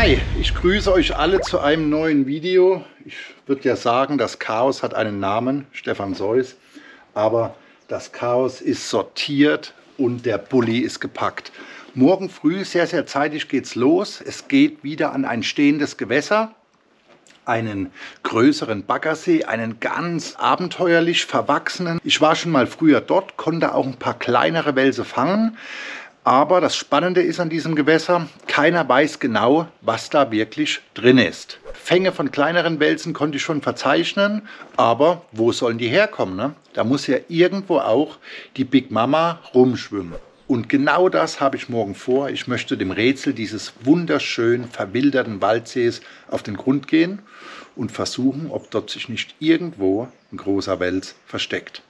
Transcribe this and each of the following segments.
Hi, ich grüße euch alle zu einem neuen Video. Ich würde ja sagen, das Chaos hat einen Namen, Stefan Seuss, aber das Chaos ist sortiert und der Bulli ist gepackt. Morgen früh, sehr, sehr zeitig geht's los. Es geht wieder an ein stehendes Gewässer einen größeren Baggersee, einen ganz abenteuerlich verwachsenen. Ich war schon mal früher dort, konnte auch ein paar kleinere Wälse fangen. Aber das Spannende ist an diesem Gewässer, keiner weiß genau, was da wirklich drin ist. Fänge von kleineren Wälzen konnte ich schon verzeichnen, aber wo sollen die herkommen? Ne? Da muss ja irgendwo auch die Big Mama rumschwimmen. Und genau das habe ich morgen vor. Ich möchte dem Rätsel dieses wunderschön verwilderten Waldsees auf den Grund gehen und versuchen, ob dort sich nicht irgendwo ein großer Wels versteckt.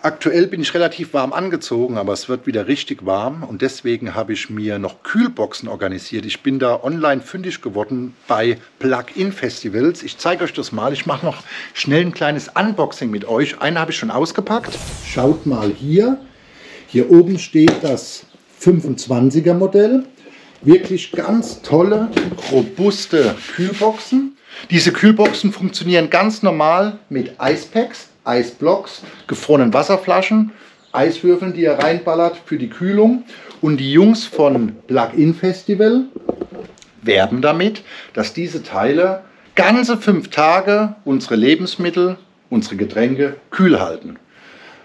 Aktuell bin ich relativ warm angezogen, aber es wird wieder richtig warm und deswegen habe ich mir noch Kühlboxen organisiert. Ich bin da online fündig geworden bei Plug-in-Festivals. Ich zeige euch das mal. Ich mache noch schnell ein kleines Unboxing mit euch. Eine habe ich schon ausgepackt. Schaut mal hier. Hier oben steht das 25er Modell. Wirklich ganz tolle, robuste Kühlboxen. Diese Kühlboxen funktionieren ganz normal mit Eispacks, Eisblocks, gefrorenen Wasserflaschen, Eiswürfeln, die ihr reinballert für die Kühlung. Und die Jungs von Plug-in Festival werben damit, dass diese Teile ganze fünf Tage unsere Lebensmittel, unsere Getränke kühl halten.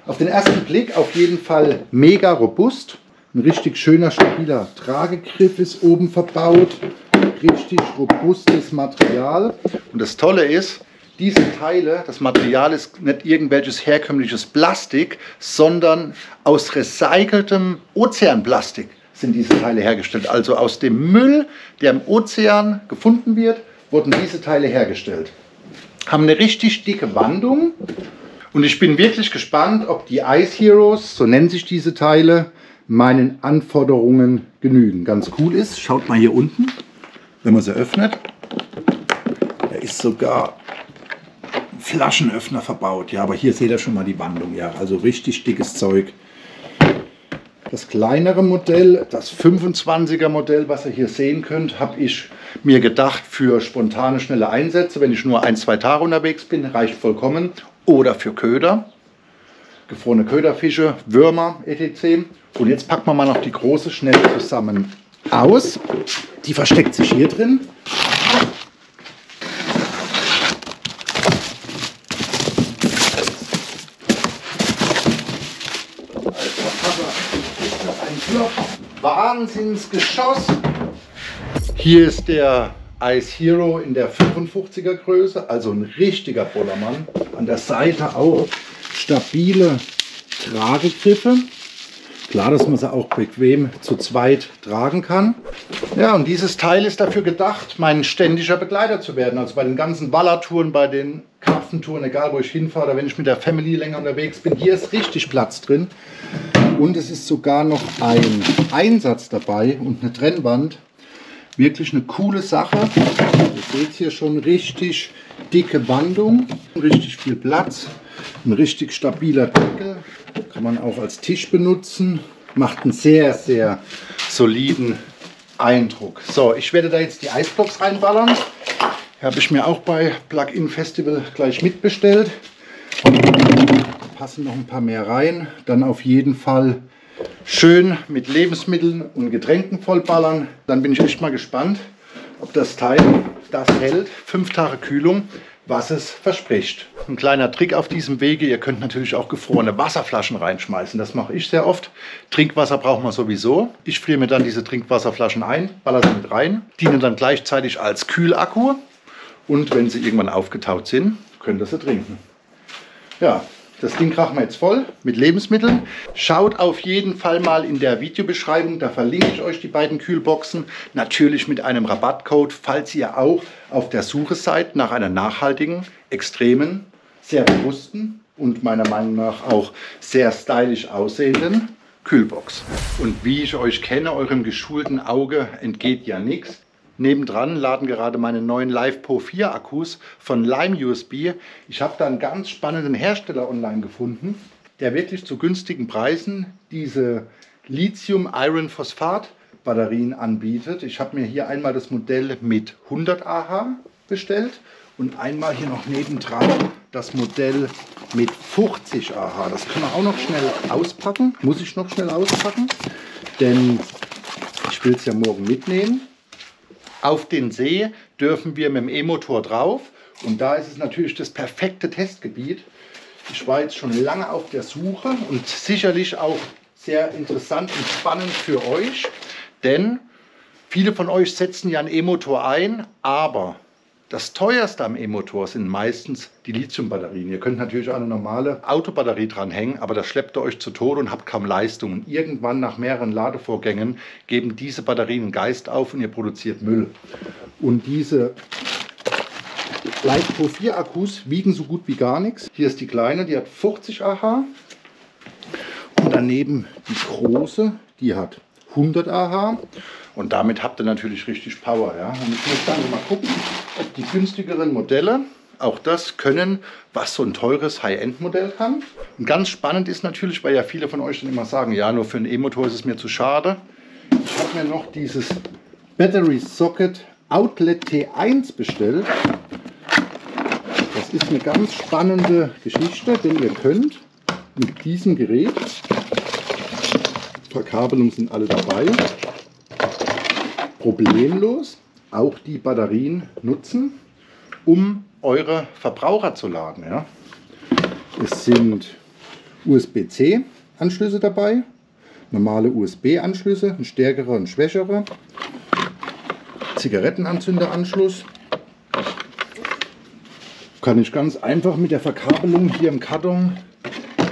Auf den ersten Blick auf jeden Fall mega robust. Ein richtig schöner, stabiler Tragegriff ist oben verbaut richtig robustes Material. Und das Tolle ist, diese Teile, das Material ist nicht irgendwelches herkömmliches Plastik, sondern aus recyceltem Ozeanplastik sind diese Teile hergestellt. Also aus dem Müll, der im Ozean gefunden wird, wurden diese Teile hergestellt. Haben eine richtig dicke Wandung und ich bin wirklich gespannt, ob die Ice Heroes, so nennen sich diese Teile, meinen Anforderungen genügen. Ganz cool ist, schaut mal hier unten, wenn man sie öffnet, da ist sogar Flaschenöffner verbaut. Ja, aber hier seht ihr schon mal die Wandung. Ja, also richtig dickes Zeug. Das kleinere Modell, das 25er Modell, was ihr hier sehen könnt, habe ich mir gedacht für spontane, schnelle Einsätze. Wenn ich nur ein, zwei Tage unterwegs bin, reicht vollkommen. Oder für Köder, gefrorene Köderfische, Würmer, etc. Und jetzt packen wir mal noch die große schnell zusammen aus. Die versteckt sich hier drin. Wahnsinnsgeschoss. Hier ist der Ice Hero in der 55er Größe, also ein richtiger Bollermann. An der Seite auch stabile Tragegriffe. Klar, dass man sie auch bequem zu zweit tragen kann. Ja, und dieses Teil ist dafür gedacht, mein ständiger Begleiter zu werden. Also bei den ganzen Ballertouren, bei den Karpfentouren, egal wo ich hinfahre oder wenn ich mit der Family länger unterwegs bin, hier ist richtig Platz drin. Und es ist sogar noch ein Einsatz dabei und eine Trennwand. Wirklich eine coole Sache. Ihr seht hier schon richtig dicke Wandung, richtig viel Platz, ein richtig stabiler Deckel. Kann man auch als Tisch benutzen. Macht einen sehr, sehr soliden Eindruck. So, ich werde da jetzt die Eisblocks reinballern. Habe ich mir auch bei Plug-in Festival gleich mitbestellt. Passen noch ein paar mehr rein. Dann auf jeden Fall schön mit Lebensmitteln und Getränken vollballern. Dann bin ich echt mal gespannt, ob das Teil das hält. Fünf Tage Kühlung was es verspricht. Ein kleiner Trick auf diesem Wege, ihr könnt natürlich auch gefrorene Wasserflaschen reinschmeißen. Das mache ich sehr oft. Trinkwasser braucht man sowieso. Ich friere mir dann diese Trinkwasserflaschen ein, baller sie mit rein, dienen dann gleichzeitig als Kühlakku und wenn sie irgendwann aufgetaut sind, könnt ihr sie trinken. Ja, das Ding krachen wir jetzt voll mit Lebensmitteln. Schaut auf jeden Fall mal in der Videobeschreibung, da verlinke ich euch die beiden Kühlboxen. Natürlich mit einem Rabattcode, falls ihr auch auf der Suche seid nach einer nachhaltigen, extremen, sehr robusten und meiner Meinung nach auch sehr stylisch aussehenden Kühlbox. Und wie ich euch kenne, eurem geschulten Auge entgeht ja nichts. Nebendran laden gerade meine neuen Live Pro 4 Akkus von Lime USB. Ich habe da einen ganz spannenden Hersteller online gefunden, der wirklich zu günstigen Preisen diese Lithium-Iron-Phosphat Batterien anbietet. Ich habe mir hier einmal das Modell mit 100 AH bestellt und einmal hier noch nebendran das Modell mit 50 AH. Das können wir auch noch schnell auspacken. Muss ich noch schnell auspacken, denn ich will es ja morgen mitnehmen. Auf den See dürfen wir mit dem E-Motor drauf und da ist es natürlich das perfekte Testgebiet. Ich war jetzt schon lange auf der Suche und sicherlich auch sehr interessant und spannend für euch, denn viele von euch setzen ja einen E-Motor ein, aber das teuerste am E-Motor sind meistens die Lithiumbatterien. Ihr könnt natürlich auch eine normale Autobatterie dranhängen, aber das schleppt ihr euch zu Tode und habt kaum Leistung. Und irgendwann nach mehreren Ladevorgängen geben diese Batterien Geist auf und ihr produziert Müll. Und diese Light-Pro 4 Akkus wiegen so gut wie gar nichts. Hier ist die kleine, die hat 50 AH. Und daneben die große, die hat 100 AH. Und damit habt ihr natürlich richtig Power. Ja? Und ich möchte dann mal gucken, die günstigeren Modelle auch das können, was so ein teures High-End-Modell kann. Und ganz spannend ist natürlich, weil ja viele von euch dann immer sagen, ja, nur für einen E-Motor ist es mir zu schade. Ich habe mir noch dieses Battery Socket Outlet T1 bestellt. Das ist eine ganz spannende Geschichte, denn ihr könnt mit diesem Gerät, Verkabelungen sind alle dabei, problemlos auch die Batterien nutzen, um eure Verbraucher zu laden. Ja. Es sind USB-C-Anschlüsse dabei, normale USB-Anschlüsse, ein stärkerer und schwächerer, Zigarettenanzünderanschluss. Kann ich ganz einfach mit der Verkabelung hier im Karton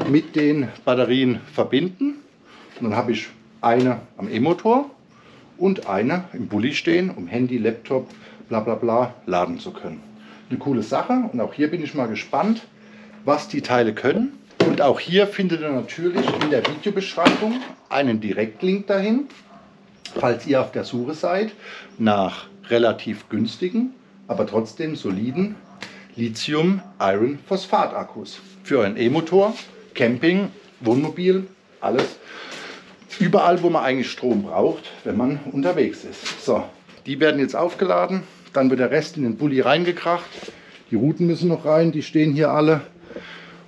mit den Batterien verbinden. Und dann habe ich eine am E-Motor und eine im Bulli stehen, um Handy, Laptop, bla bla bla laden zu können. Eine coole Sache und auch hier bin ich mal gespannt, was die Teile können. Und auch hier findet ihr natürlich in der Videobeschreibung einen Direktlink dahin, falls ihr auf der Suche seid nach relativ günstigen, aber trotzdem soliden Lithium-Iron-Phosphat-Akkus für euren E-Motor, Camping, Wohnmobil, alles überall, wo man eigentlich Strom braucht, wenn man unterwegs ist. So, die werden jetzt aufgeladen, dann wird der Rest in den Bulli reingekracht. Die Routen müssen noch rein, die stehen hier alle.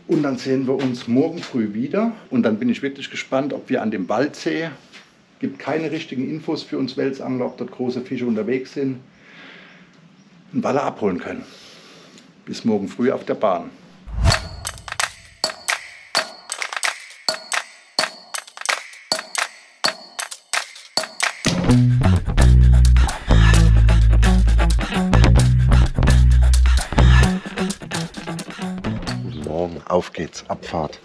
Und dann sehen wir uns morgen früh wieder. Und dann bin ich wirklich gespannt, ob wir an dem Waldsee, gibt keine richtigen Infos für uns Welsangler, ob dort große Fische unterwegs sind, einen Baller abholen können. Bis morgen früh auf der Bahn. Auf geht's, Abfahrt.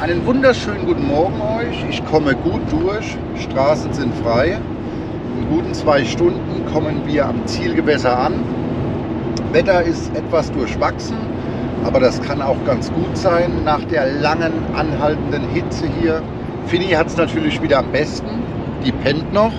Einen wunderschönen guten Morgen euch. Ich komme gut durch. Straßen sind frei. In guten zwei Stunden kommen wir am Zielgewässer an. Wetter ist etwas durchwachsen, aber das kann auch ganz gut sein nach der langen anhaltenden Hitze hier. Finny hat es natürlich wieder am besten. Die pennt noch.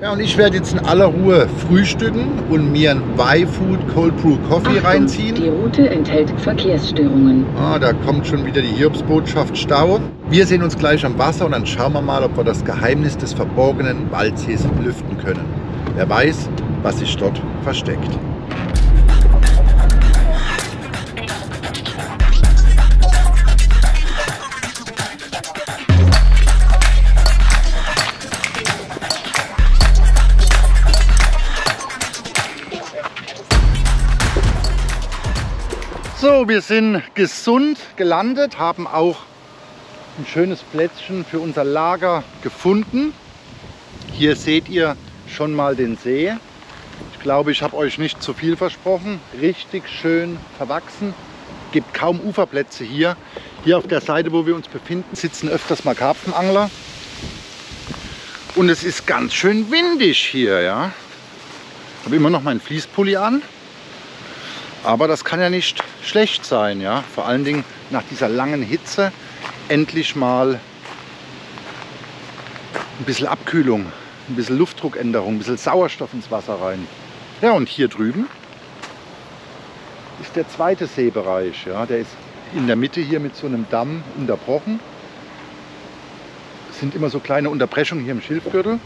Ja, und ich werde jetzt in aller Ruhe frühstücken und mir ein Y-Food Cold Brew Coffee Achtung, reinziehen. Die Route enthält Verkehrsstörungen. Ah, da kommt schon wieder die Hiobsbotschaft Stau. Wir sehen uns gleich am Wasser und dann schauen wir mal, ob wir das Geheimnis des verborgenen Waldsees lüften können. Wer weiß, was sich dort versteckt. So, wir sind gesund gelandet, haben auch ein schönes Plätzchen für unser Lager gefunden. Hier seht ihr schon mal den See. Ich glaube, ich habe euch nicht zu viel versprochen. Richtig schön verwachsen. Gibt kaum Uferplätze hier. Hier auf der Seite, wo wir uns befinden, sitzen öfters mal Karpfenangler. Und es ist ganz schön windig hier, ja. Ich habe immer noch meinen Fließpulli an. Aber das kann ja nicht schlecht sein, ja. Vor allen Dingen nach dieser langen Hitze endlich mal ein bisschen Abkühlung, ein bisschen Luftdruckänderung, ein bisschen Sauerstoff ins Wasser rein. Ja, und hier drüben ist der zweite Seebereich. Ja, der ist in der Mitte hier mit so einem Damm unterbrochen. Es sind immer so kleine Unterbrechungen hier im Schilfgürtel.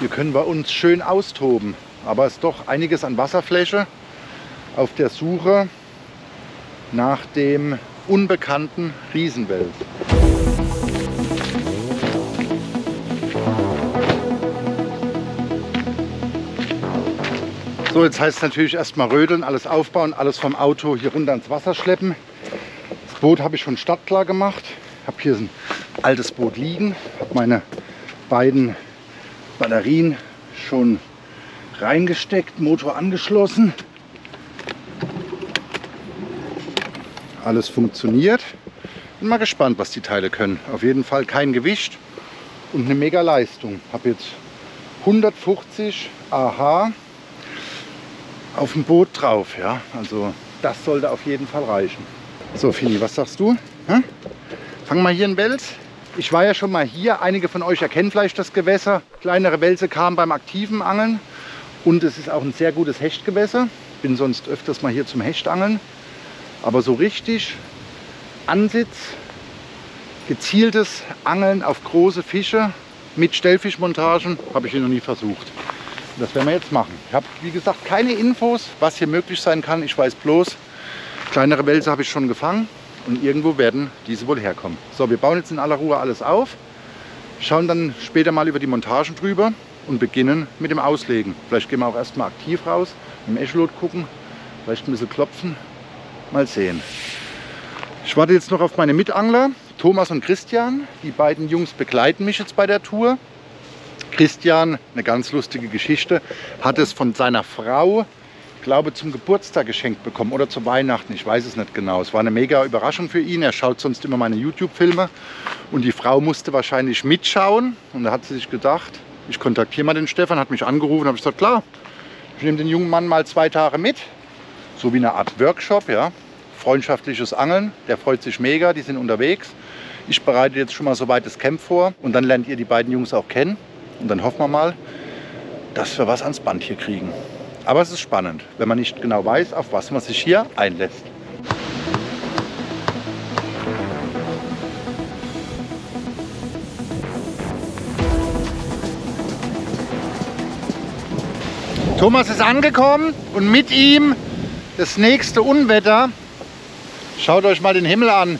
Hier können wir uns schön austoben. Aber es ist doch einiges an Wasserfläche auf der Suche nach dem unbekannten Riesenwelt. So, jetzt heißt es natürlich erstmal rödeln, alles aufbauen, alles vom Auto hier runter ins Wasser schleppen. Das Boot habe ich schon startklar gemacht. Ich habe hier ein altes Boot liegen, habe meine beiden Batterien schon reingesteckt, Motor angeschlossen. Alles funktioniert. Bin mal gespannt, was die Teile können. Auf jeden Fall kein Gewicht und eine mega Leistung. Habe jetzt 150 AH auf dem Boot drauf. Ja? Also das sollte auf jeden Fall reichen. So Fini, was sagst du? Hä? Fangen wir hier in Wels. Ich war ja schon mal hier. Einige von euch erkennen vielleicht das Gewässer. Kleinere Wälse kamen beim aktiven Angeln. Und es ist auch ein sehr gutes Hechtgewässer. Bin sonst öfters mal hier zum Hechtangeln. Aber so richtig Ansitz, gezieltes Angeln auf große Fische mit Stellfischmontagen habe ich hier noch nie versucht. Das werden wir jetzt machen. Ich habe, wie gesagt, keine Infos, was hier möglich sein kann. Ich weiß bloß, kleinere Wälse habe ich schon gefangen und irgendwo werden diese wohl herkommen. So, wir bauen jetzt in aller Ruhe alles auf, schauen dann später mal über die Montagen drüber und beginnen mit dem Auslegen. Vielleicht gehen wir auch erstmal aktiv raus, im Echolot gucken, vielleicht ein bisschen klopfen, mal sehen. Ich warte jetzt noch auf meine Mitangler, Thomas und Christian. Die beiden Jungs begleiten mich jetzt bei der Tour. Christian, eine ganz lustige Geschichte, hat es von seiner Frau, glaube zum Geburtstag geschenkt bekommen oder zu Weihnachten, ich weiß es nicht genau. Es war eine mega Überraschung für ihn, er schaut sonst immer meine YouTube-Filme und die Frau musste wahrscheinlich mitschauen und da hat sie sich gedacht, ich kontaktiere mal den Stefan, hat mich angerufen, habe ich gesagt, klar, ich nehme den jungen Mann mal zwei Tage mit, so wie eine Art Workshop, ja, freundschaftliches Angeln, der freut sich mega, die sind unterwegs. Ich bereite jetzt schon mal soweit das Camp vor und dann lernt ihr die beiden Jungs auch kennen. Und dann hoffen wir mal, dass wir was ans Band hier kriegen. Aber es ist spannend, wenn man nicht genau weiß, auf was man sich hier einlässt. Thomas ist angekommen und mit ihm das nächste Unwetter. Schaut euch mal den Himmel an.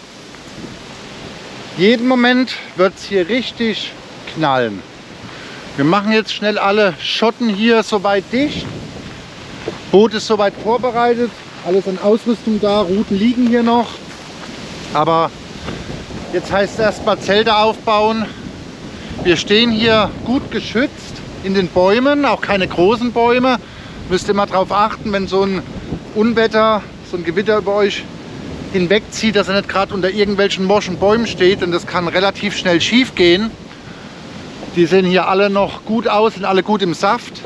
Jeden Moment wird es hier richtig knallen. Wir machen jetzt schnell alle Schotten hier soweit dicht. Boot ist soweit vorbereitet. Alles an Ausrüstung da. Routen liegen hier noch. Aber jetzt heißt es erstmal Zelte aufbauen. Wir stehen hier gut geschützt in den Bäumen, auch keine großen Bäume. Müsst immer darauf achten, wenn so ein Unwetter, so ein Gewitter über euch hinwegzieht, dass er nicht gerade unter irgendwelchen morschen Bäumen steht. Denn das kann relativ schnell schief gehen. Die sehen hier alle noch gut aus, sind alle gut im Saft.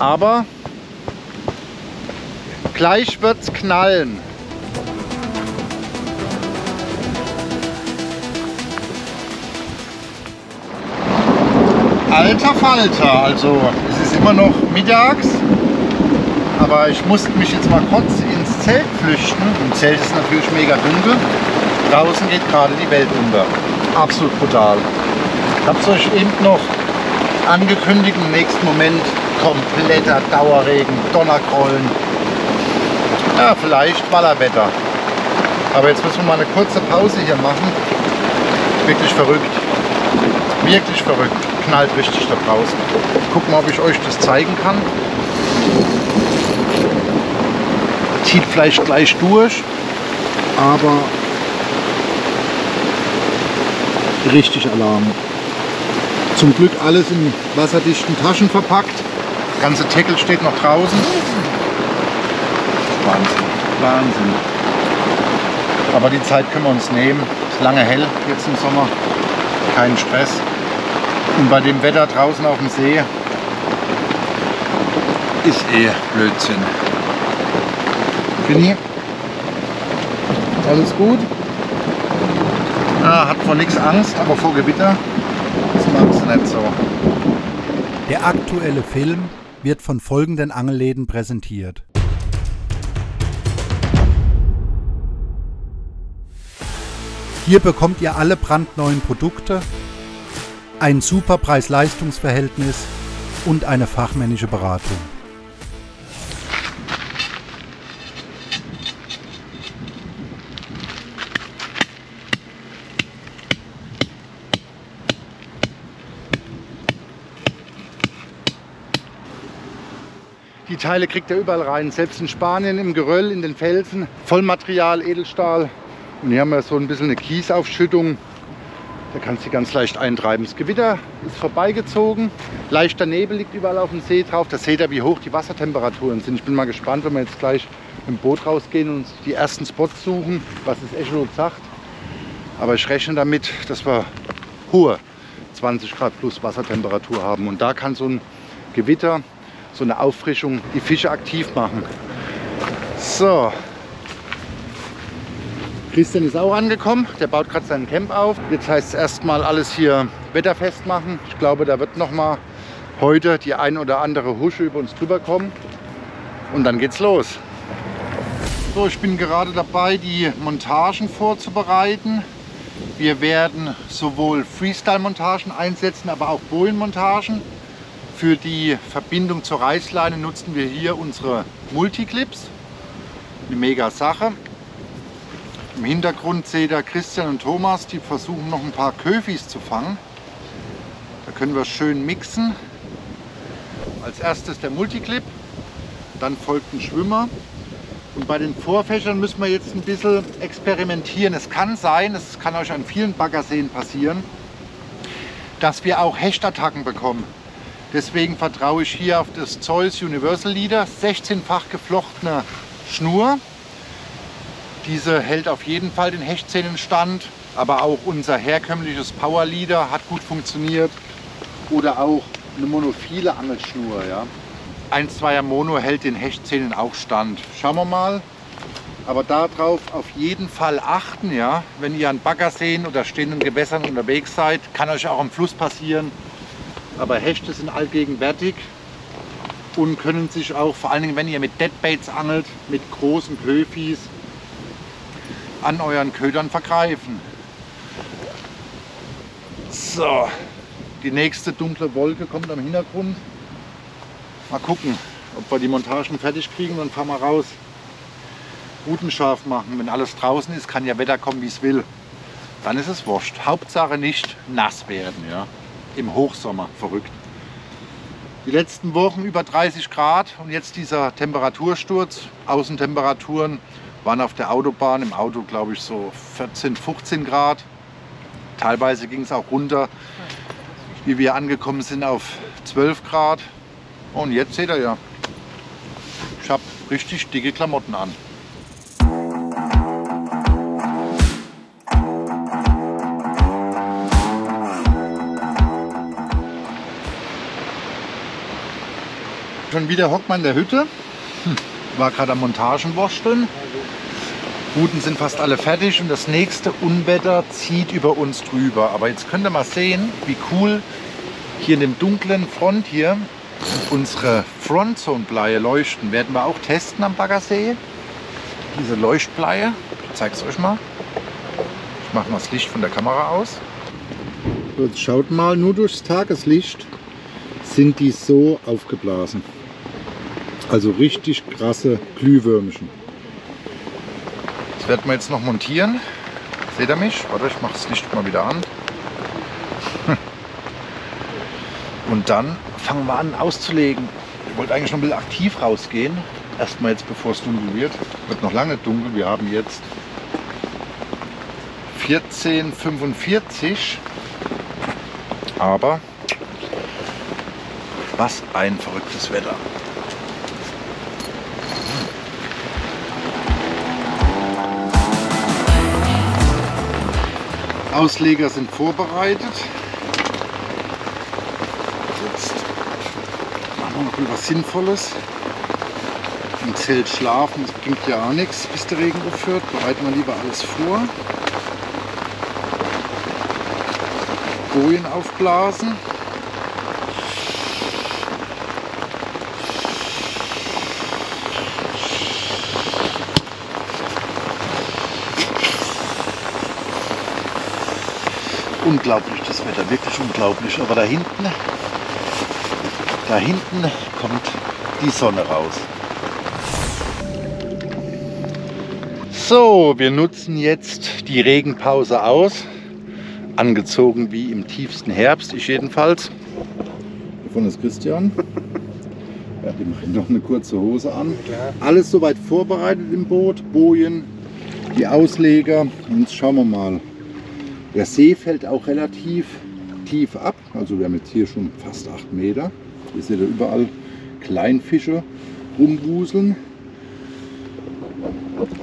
Aber gleich wird es knallen. Alter Falter, also es ist immer noch mittags, aber ich musste mich jetzt mal kurz ins Zelt flüchten. Im Zelt ist natürlich mega dunkel. Draußen geht gerade die Welt unter. Absolut brutal. Ich habe es euch eben noch angekündigt, im nächsten Moment kompletter Dauerregen, Donnergrollen. Ja, vielleicht Ballerwetter. Aber jetzt müssen wir mal eine kurze Pause hier machen. Wirklich verrückt. Wirklich verrückt. Knallt richtig da draußen. Gucken mal, ob ich euch das zeigen kann. Zieht vielleicht gleich durch. Aber richtig Alarm. Zum Glück alles in wasserdichten Taschen verpackt. Das ganze Tackle steht noch draußen. Wahnsinn, Wahnsinn. Aber die Zeit können wir uns nehmen. Ist lange hell jetzt im Sommer. Kein Stress. Und bei dem Wetter draußen auf dem See ist eh Blödsinn. Fini? Alles gut? Ja, hat vor nichts Angst, aber vor Gewitter nicht so. Der aktuelle Film wird von folgenden Angelläden präsentiert. Hier bekommt ihr alle brandneuen Produkte, ein super Preis-Leistungs-Verhältnis und eine fachmännische Beratung. Teile kriegt ihr überall rein, selbst in Spanien, im Geröll, in den Felsen. Vollmaterial, Edelstahl. Und hier haben wir so ein bisschen eine Kiesaufschüttung. Da kannst du ganz leicht eintreiben. Das Gewitter ist vorbeigezogen. Leichter Nebel liegt überall auf dem See drauf. Da seht ihr, wie hoch die Wassertemperaturen sind. Ich bin mal gespannt, wenn wir jetzt gleich im Boot rausgehen und die ersten Spots suchen, was das Echolot sagt. Aber ich rechne damit, dass wir hohe 20 Grad plus Wassertemperatur haben. Und da kann so ein Gewitter so eine Auffrischung die Fische aktiv machen. So. Christian ist auch angekommen, der baut gerade seinen Camp auf. Jetzt heißt es erstmal alles hier wetterfest machen. Ich glaube, da wird noch mal heute die ein oder andere Husche über uns drüber kommen. Und dann geht's los. So, ich bin gerade dabei, die Montagen vorzubereiten. Wir werden sowohl Freestyle-Montagen einsetzen, aber auch Bojenmontagen. Für die Verbindung zur Reißleine nutzen wir hier unsere Multiclips. Eine mega Sache. Im Hintergrund seht ihr Christian und Thomas, die versuchen noch ein paar Köfis zu fangen. Da können wir schön mixen. Als erstes der Multiclip, dann folgt ein Schwimmer. Und bei den Vorfächern müssen wir jetzt ein bisschen experimentieren. Es kann sein, es kann euch an vielen Baggerseen passieren, dass wir auch Hechtattacken bekommen. Deswegen vertraue ich hier auf das Zeus Universal Leader, 16-fach geflochtene Schnur. Diese hält auf jeden Fall den Hechtzähnen stand, aber auch unser herkömmliches Power Leader hat gut funktioniert. Oder auch eine monophile Angelschnur. Ja. 1,2er Mono hält den Hechtzähnen auch stand. Schauen wir mal. Aber darauf auf jeden Fall achten, ja. Wenn ihr an Baggerseen oder stehenden Gewässern unterwegs seid, kann euch auch am Fluss passieren, aber Hechte sind allgegenwärtig und können sich auch, vor allen Dingen wenn ihr mit Deadbaits angelt, mit großen Köfis, an euren Ködern vergreifen. So, die nächste dunkle Wolke kommt am Hintergrund. Mal gucken, ob wir die Montagen fertig kriegen und fahren wir raus. Routen scharf machen. Wenn alles draußen ist, kann ja Wetter kommen, wie es will. Dann ist es wurscht. Hauptsache nicht nass werden. Ja im Hochsommer. Verrückt. Die letzten Wochen über 30 Grad und jetzt dieser Temperatursturz. Außentemperaturen waren auf der Autobahn im Auto, glaube ich, so 14, 15 Grad. Teilweise ging es auch runter, wie wir angekommen sind, auf 12 Grad. Und jetzt seht ihr ja, ich habe richtig dicke Klamotten an. Schon wieder hockt man in der Hütte. Hm. War gerade am Montagen wursteln. Routen sind fast alle fertig und das nächste Unwetter zieht über uns drüber. Aber jetzt könnt ihr mal sehen, wie cool hier in dem dunklen Front hier unsere Frontzone-Bleie leuchten. Werden wir auch testen am Baggersee. Diese Leuchtbleie. Ich zeige es euch mal. Ich mache mal das Licht von der Kamera aus. Jetzt schaut mal, nur durchs Tageslicht sind die so aufgeblasen. Also richtig krasse Glühwürmchen. Das werden wir jetzt noch montieren. Seht ihr mich? Warte, ich mache das Licht mal wieder an. Und dann fangen wir an auszulegen. Ich wollte eigentlich noch ein bisschen aktiv rausgehen. Erstmal jetzt, bevor es dunkel wird. Wird noch lange dunkel. Wir haben jetzt 14.45 Aber was ein verrücktes Wetter. Ausleger sind vorbereitet. Jetzt machen wir noch etwas Sinnvolles. Im Zelt schlafen, das bringt ja auch nichts, bis der Regen aufhört. Bereiten wir lieber alles vor. Bojen aufblasen. Unglaublich das Wetter, wirklich unglaublich. Aber da hinten, da hinten kommt die Sonne raus. So, wir nutzen jetzt die Regenpause aus. Angezogen wie im tiefsten Herbst, ich jedenfalls. Davon ist Christian. Ja, die machen noch eine kurze Hose an. Alles soweit vorbereitet im Boot, Bojen, die Ausleger. Und jetzt schauen wir mal. Der See fällt auch relativ tief ab. Also wir haben jetzt hier schon fast 8 Meter. Ihr seht ja überall Kleinfische rumwuseln.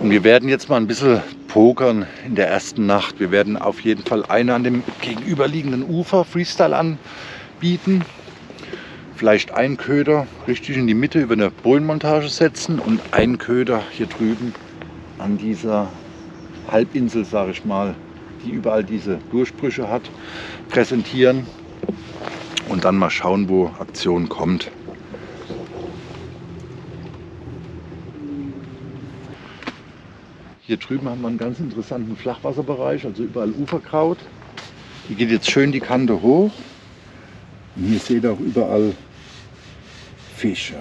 Und wir werden jetzt mal ein bisschen pokern in der ersten Nacht. Wir werden auf jeden Fall eine an dem gegenüberliegenden Ufer Freestyle anbieten. Vielleicht einen Köder richtig in die Mitte über eine Bohlenmontage setzen und einen Köder hier drüben an dieser Halbinsel, sage ich mal, die überall diese Durchbrüche hat, präsentieren und dann mal schauen, wo Aktion kommt. Hier drüben haben wir einen ganz interessanten Flachwasserbereich, also überall Uferkraut. Hier geht jetzt schön die Kante hoch. Und hier seht ihr auch überall Fische.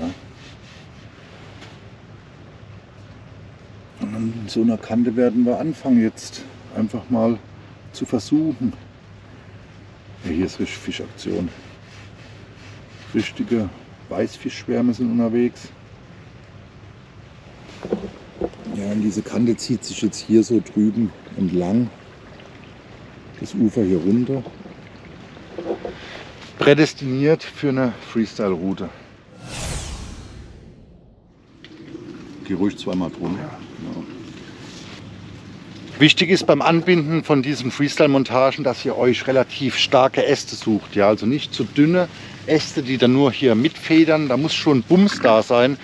Und an so einer Kante werden wir anfangen jetzt einfach mal zu versuchen. Ja, hier ist richtig Fischaktion. Richtige Weißfischschwärme sind unterwegs. Ja, und diese Kante zieht sich jetzt hier so drüben entlang. Das Ufer hier runter. Prädestiniert für eine Freestyle-Route. Geh ruhig zweimal drum. Ja. Wichtig ist beim Anbinden von diesen Freestyle-Montagen, dass ihr euch relativ starke Äste sucht. Ja, also nicht zu dünne Äste, die dann nur hier mitfedern. Da muss schon Bums da sein,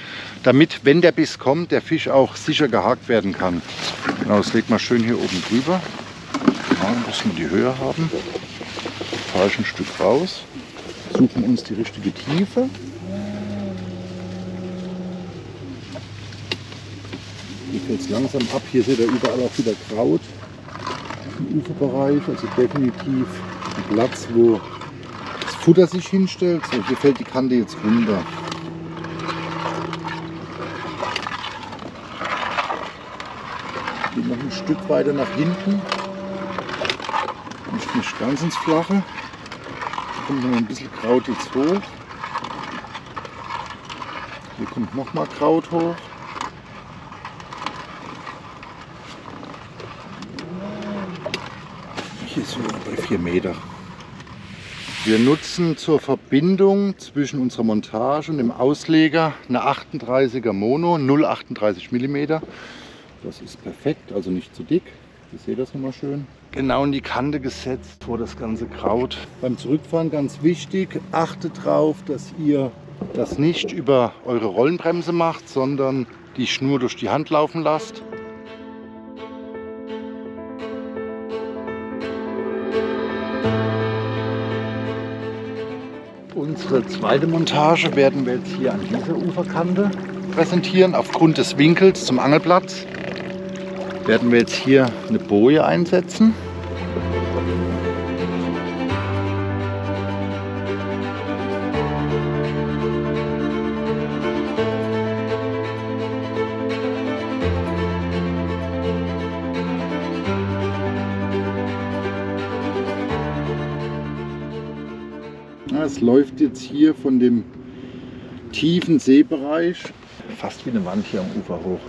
damit, wenn der Biss kommt, der Fisch auch sicher gehakt werden kann. Genau, das legt mal schön hier oben drüber. Ja, dass wir die Höhe haben. Fahre ich ein Stück raus. Suchen uns die richtige Tiefe. Hier fällt es langsam ab. Hier seht ihr überall auch wieder Kraut im Uferbereich. Also definitiv ein Platz, wo das Futter sich hinstellt. So, hier fällt die Kante jetzt runter. Hier noch ein Stück weiter nach hinten. Nicht, nicht ganz ins Flache. Hier kommt noch ein bisschen Kraut jetzt hoch. Hier kommt noch mal Kraut hoch. Wir bei 4 Meter. Wir nutzen zur Verbindung zwischen unserer Montage und dem Ausleger eine 38er Mono, 0,38 mm. Das ist perfekt, also nicht zu dick. Ihr seht das nochmal schön. Genau in die Kante gesetzt vor das ganze Kraut. Beim Zurückfahren ganz wichtig, achtet darauf, dass ihr das nicht über eure Rollenbremse macht, sondern die Schnur durch die Hand laufen lasst. Unsere zweite Montage werden wir jetzt hier an dieser Uferkante präsentieren. Aufgrund des Winkels zum Angelplatz werden wir jetzt hier eine Boje einsetzen. Jetzt hier von dem tiefen Seebereich fast wie eine Wand hier am Ufer hoch.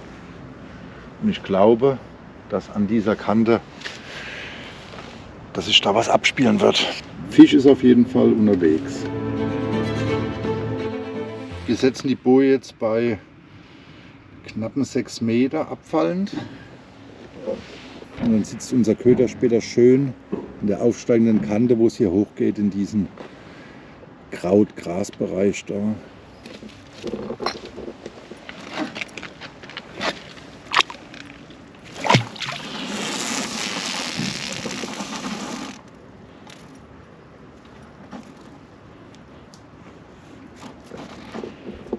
Und ich glaube, dass an dieser Kante, dass sich da was abspielen wird. Fisch ist auf jeden Fall unterwegs. Wir setzen die Boje jetzt bei knappen 6 Meter abfallend. Und dann sitzt unser Köder später schön in der aufsteigenden Kante, wo es hier hochgeht, in diesen Kraut-Gras-Bereich da.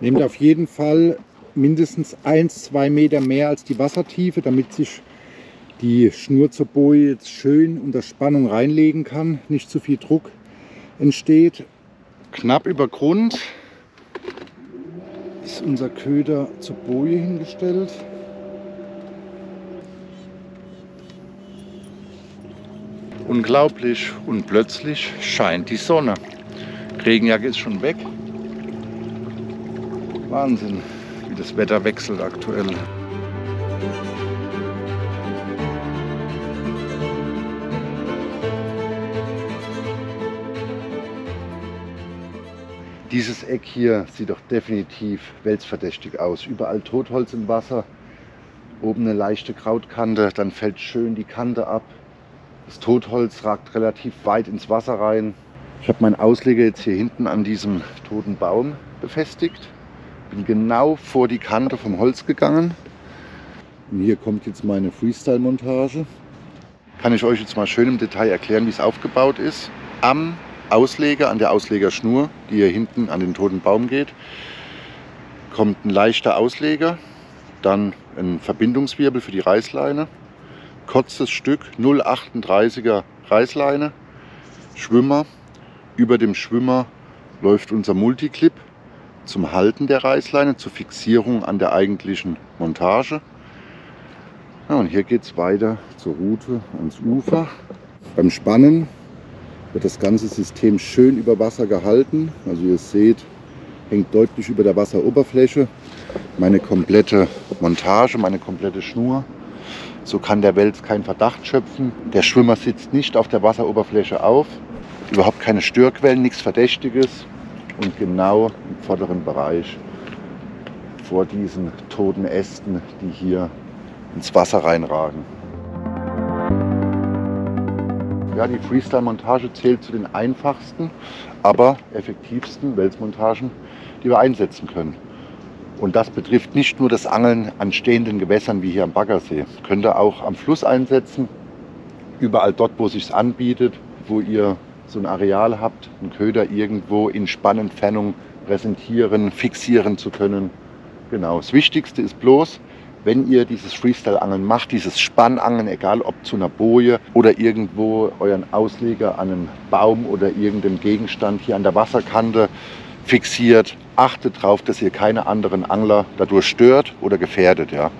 Nehmt auf jeden Fall mindestens 1-2 Meter mehr als die Wassertiefe, damit sich die Schnur zur Boje jetzt schön unter Spannung reinlegen kann, nicht zu viel Druck entsteht. Knapp über Grund ist unser Köder zur Boje hingestellt. Unglaublich und plötzlich scheint die Sonne. Regenjacke ist schon weg. Wahnsinn, wie das Wetter wechselt aktuell. Dieses Eck hier sieht doch definitiv welsverdächtig aus. Überall Totholz im Wasser, oben eine leichte Krautkante, dann fällt schön die Kante ab. Das Totholz ragt relativ weit ins Wasser rein. Ich habe meinen Ausleger jetzt hier hinten an diesem toten Baum befestigt. Bin genau vor die Kante vom Holz gegangen. Und hier kommt jetzt meine Freestyle-Montage. Kann ich euch jetzt mal schön im Detail erklären, wie es aufgebaut ist. Am Ausleger, an der Auslegerschnur, die hier hinten an den toten Baum geht, kommt ein leichter Ausleger, dann ein Verbindungswirbel für die Reißleine, kurzes Stück 0,38er Reißleine, Schwimmer. Über dem Schwimmer läuft unser Multiclip zum Halten der Reißleine, zur Fixierung an der eigentlichen Montage. Ja, und hier geht es weiter zur Route ans Ufer. Beim Spannen wird das ganze System schön über Wasser gehalten. Also ihr seht, hängt deutlich über der Wasseroberfläche. Meine komplette Montage, meine komplette Schnur. So kann der Wels keinen Verdacht schöpfen. Der Schwimmer sitzt nicht auf der Wasseroberfläche auf. Überhaupt keine Störquellen, nichts Verdächtiges. Und genau im vorderen Bereich vor diesen toten Ästen, die hier ins Wasser reinragen. Ja, die Freestyle-Montage zählt zu den einfachsten, aber effektivsten Welsmontagen, die wir einsetzen können. Und das betrifft nicht nur das Angeln an stehenden Gewässern wie hier am Baggersee. Könnt ihr auch am Fluss einsetzen, überall dort, wo es sich anbietet, wo ihr so ein Areal habt, einen Köder irgendwo in Spannentfernung präsentieren, fixieren zu können. Genau. Das Wichtigste ist bloß, wenn ihr dieses Freestyle-Angeln macht, dieses Spannangeln, egal ob zu einer Boje oder irgendwo euren Ausleger an einem Baum oder irgendeinem Gegenstand hier an der Wasserkante fixiert, achtet darauf, dass ihr keine anderen Angler dadurch stört oder gefährdet. Ja.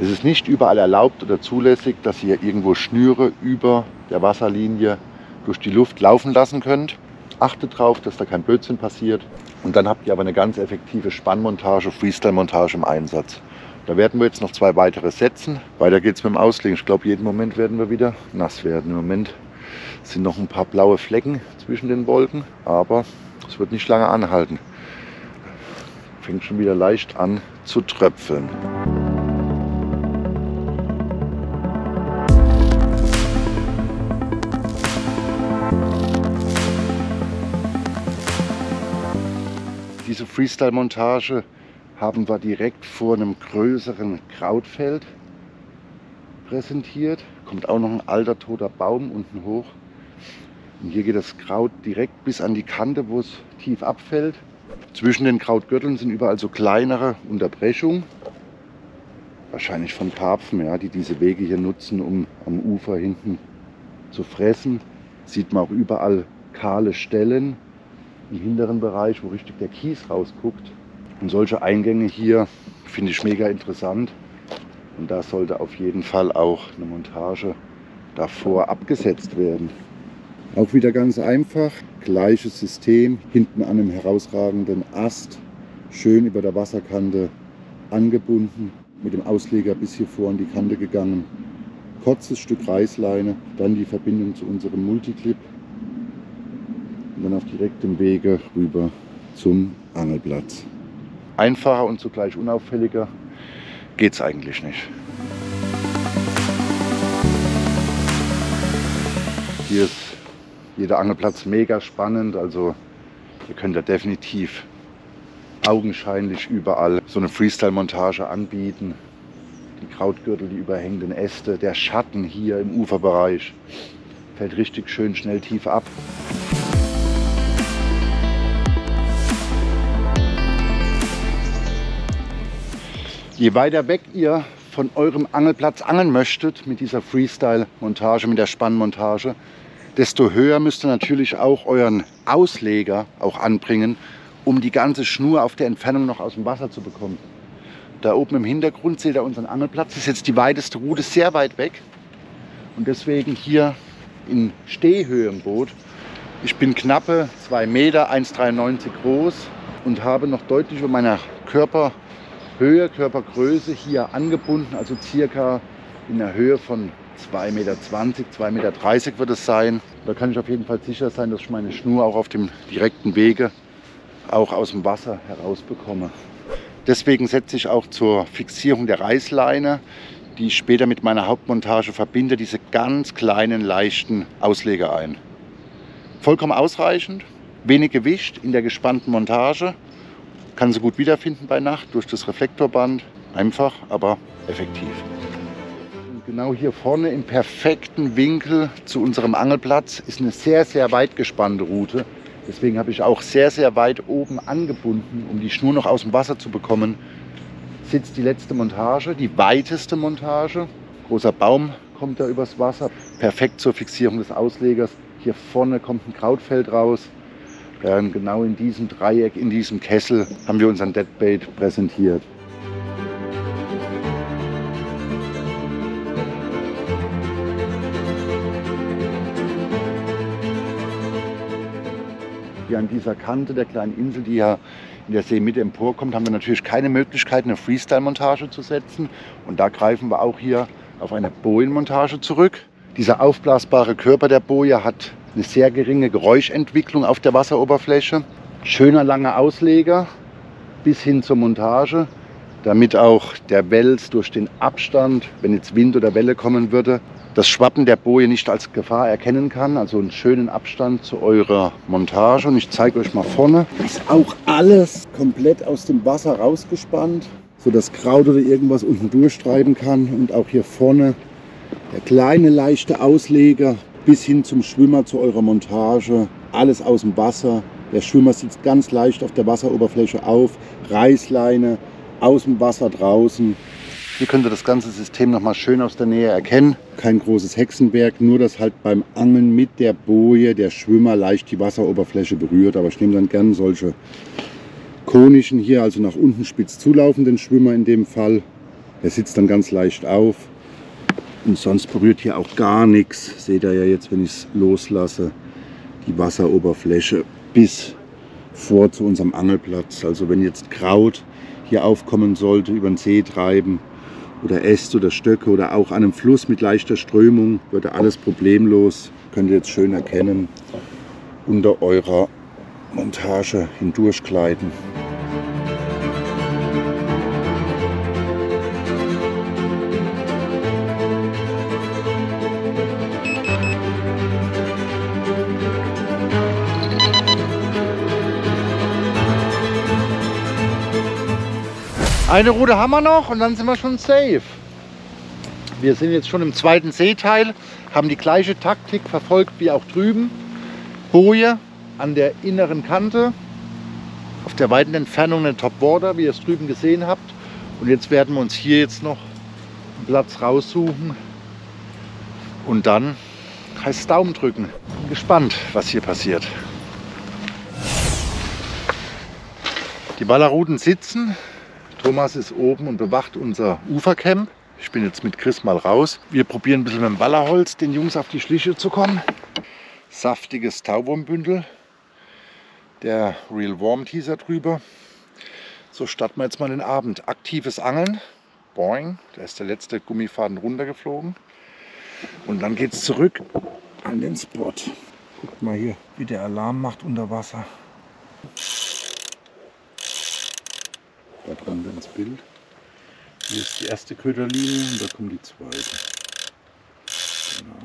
Es ist nicht überall erlaubt oder zulässig, dass ihr irgendwo Schnüre über der Wasserlinie durch die Luft laufen lassen könnt. Achtet darauf, dass da kein Blödsinn passiert. Und dann habt ihr aber eine ganz effektive Spannmontage, Freestyle-Montage im Einsatz. Da werden wir jetzt noch zwei weitere setzen. Weiter geht es mit dem Auslegen. Ich glaube, jeden Moment werden wir wieder nass werden. Im Moment sind noch ein paar blaue Flecken zwischen den Wolken, aber es wird nicht lange anhalten. Fängt schon wieder leicht an zu tröpfeln. Diese Freestyle-Montage haben wir direkt vor einem größeren Krautfeld präsentiert. Kommt auch noch ein alter toter Baum unten hoch. Und hier geht das Kraut direkt bis an die Kante, wo es tief abfällt. Zwischen den Krautgürteln sind überall so kleinere Unterbrechungen. Wahrscheinlich von Karpfen, ja, die diese Wege hier nutzen, um am Ufer hinten zu fressen. Sieht man auch überall kahle Stellen im hinteren Bereich, wo richtig der Kies rausguckt. Und solche Eingänge hier finde ich mega interessant. Und da sollte auf jeden Fall auch eine Montage davor abgesetzt werden. Auch wieder ganz einfach, gleiches System, hinten an einem herausragenden Ast, schön über der Wasserkante angebunden, mit dem Ausleger bis hier vor an die Kante gegangen. Kurzes Stück Reißleine, dann die Verbindung zu unserem Multiclip und dann auf direktem Wege rüber zum Angelplatz einfacher und zugleich unauffälliger geht es eigentlich nicht. Hier ist jeder Angelplatz mega spannend, also ihr könnt da definitiv augenscheinlich überall so eine Freestyle-Montage anbieten. Die Krautgürtel, die überhängenden Äste, der Schatten hier im Uferbereich fällt richtig schön schnell tief ab. Je weiter weg ihr von eurem Angelplatz angeln möchtet mit dieser Freestyle-Montage, mit der Spannmontage, desto höher müsst ihr natürlich auch euren Ausleger auch anbringen, um die ganze Schnur auf der Entfernung noch aus dem Wasser zu bekommen. Da oben im Hintergrund seht ihr unseren Angelplatz. Das ist jetzt die weiteste Route, sehr weit weg. Und deswegen hier in Stehhöhe im Boot. Ich bin knappe 2 Meter, 1,93 groß und habe noch deutlich über meiner Körperhöhe, Körpergröße hier angebunden, also circa in der Höhe von 2,20 Meter, 2,30 Meter wird es sein. Da kann ich auf jeden Fall sicher sein, dass ich meine Schnur auch auf dem direkten Wege auch aus dem Wasser herausbekomme. Deswegen setze ich auch zur Fixierung der Reißleine, die ich später mit meiner Hauptmontage verbinde, diese ganz kleinen, leichten Ausleger ein. Vollkommen ausreichend, wenig Gewicht in der gespannten Montage, kann sie gut wiederfinden bei Nacht durch das Reflektorband. Einfach, aber effektiv. Und genau hier vorne im perfekten Winkel zu unserem Angelplatz ist eine sehr, sehr weit gespannte Route. Deswegen habe ich auch sehr, sehr weit oben angebunden, um die Schnur noch aus dem Wasser zu bekommen. Sitzt die letzte Montage, die weiteste Montage. Großer Baum kommt da übers Wasser. Perfekt zur Fixierung des Auslegers. Hier vorne kommt ein Krautfeld raus. Und genau in diesem Dreieck, in diesem Kessel haben wir unseren Deadbait präsentiert. Hier an dieser Kante der kleinen Insel, die ja in der Seemitte emporkommt, haben wir natürlich keine Möglichkeit, eine Freestyle-Montage zu setzen. Und da greifen wir auch hier auf eine Bojen-Montage zurück. Dieser aufblasbare Körper der Boje hat eine sehr geringe Geräuschentwicklung auf der Wasseroberfläche. Schöner langer Ausleger bis hin zur Montage, damit auch der Wels durch den Abstand, wenn jetzt Wind oder Welle kommen würde, das Schwappen der Boje nicht als Gefahr erkennen kann. Also einen schönen Abstand zu eurer Montage. Und ich zeige euch mal vorne. Ist auch alles komplett aus dem Wasser rausgespannt, sodass Kraut oder irgendwas unten durchtreiben kann. Und auch hier vorne der kleine leichte Ausleger bis hin zum Schwimmer zu eurer Montage. Alles aus dem Wasser. Der Schwimmer sitzt ganz leicht auf der Wasseroberfläche auf. Reißleine aus dem Wasser draußen. Hier könnt ihr das ganze System noch mal schön aus der Nähe erkennen. Kein großes Hexenwerk, nur dass halt beim Angeln mit der Boje der Schwimmer leicht die Wasseroberfläche berührt. Aber ich nehme dann gern solche konischen hier, also nach unten spitz zulaufenden Schwimmer in dem Fall. Der sitzt dann ganz leicht auf. Und sonst berührt hier auch gar nichts. Seht ihr ja jetzt, wenn ich es loslasse, die Wasseroberfläche bis vor zu unserem Angelplatz. Also wenn jetzt Kraut hier aufkommen sollte, über den See treiben oder Äste oder Stöcke oder auch an einem Fluss mit leichter Strömung, würde alles problemlos, könnt ihr jetzt schön erkennen, unter eurer Montage hindurchgleiten. Eine Route haben wir noch und dann sind wir schon safe. Wir sind jetzt schon im zweiten Seeteil, haben die gleiche Taktik verfolgt wie auch drüben. Boje an der inneren Kante, auf der weiten Entfernung eine Top Water, wie ihr es drüben gesehen habt. Und jetzt werden wir uns hier jetzt noch einen Platz raussuchen und dann heißt Daumen drücken. Bin gespannt, was hier passiert. Die Ballerruten sitzen, Thomas ist oben und bewacht unser Ufercamp. Ich bin jetzt mit Chris mal raus. Wir probieren ein bisschen mit dem Ballerholz den Jungs auf die Schliche zu kommen. Saftiges Tauwurmbündel. Der Real Warm Teaser drüber. So starten wir jetzt mal den Abend. Aktives Angeln. Boing, da ist der letzte Gummifaden runtergeflogen. Und dann geht es zurück an den Spot. Guckt mal hier, wie der Alarm macht unter Wasser. Da dran ins Bild. Hier ist die erste Köderlinie und da kommt die zweite. Genau.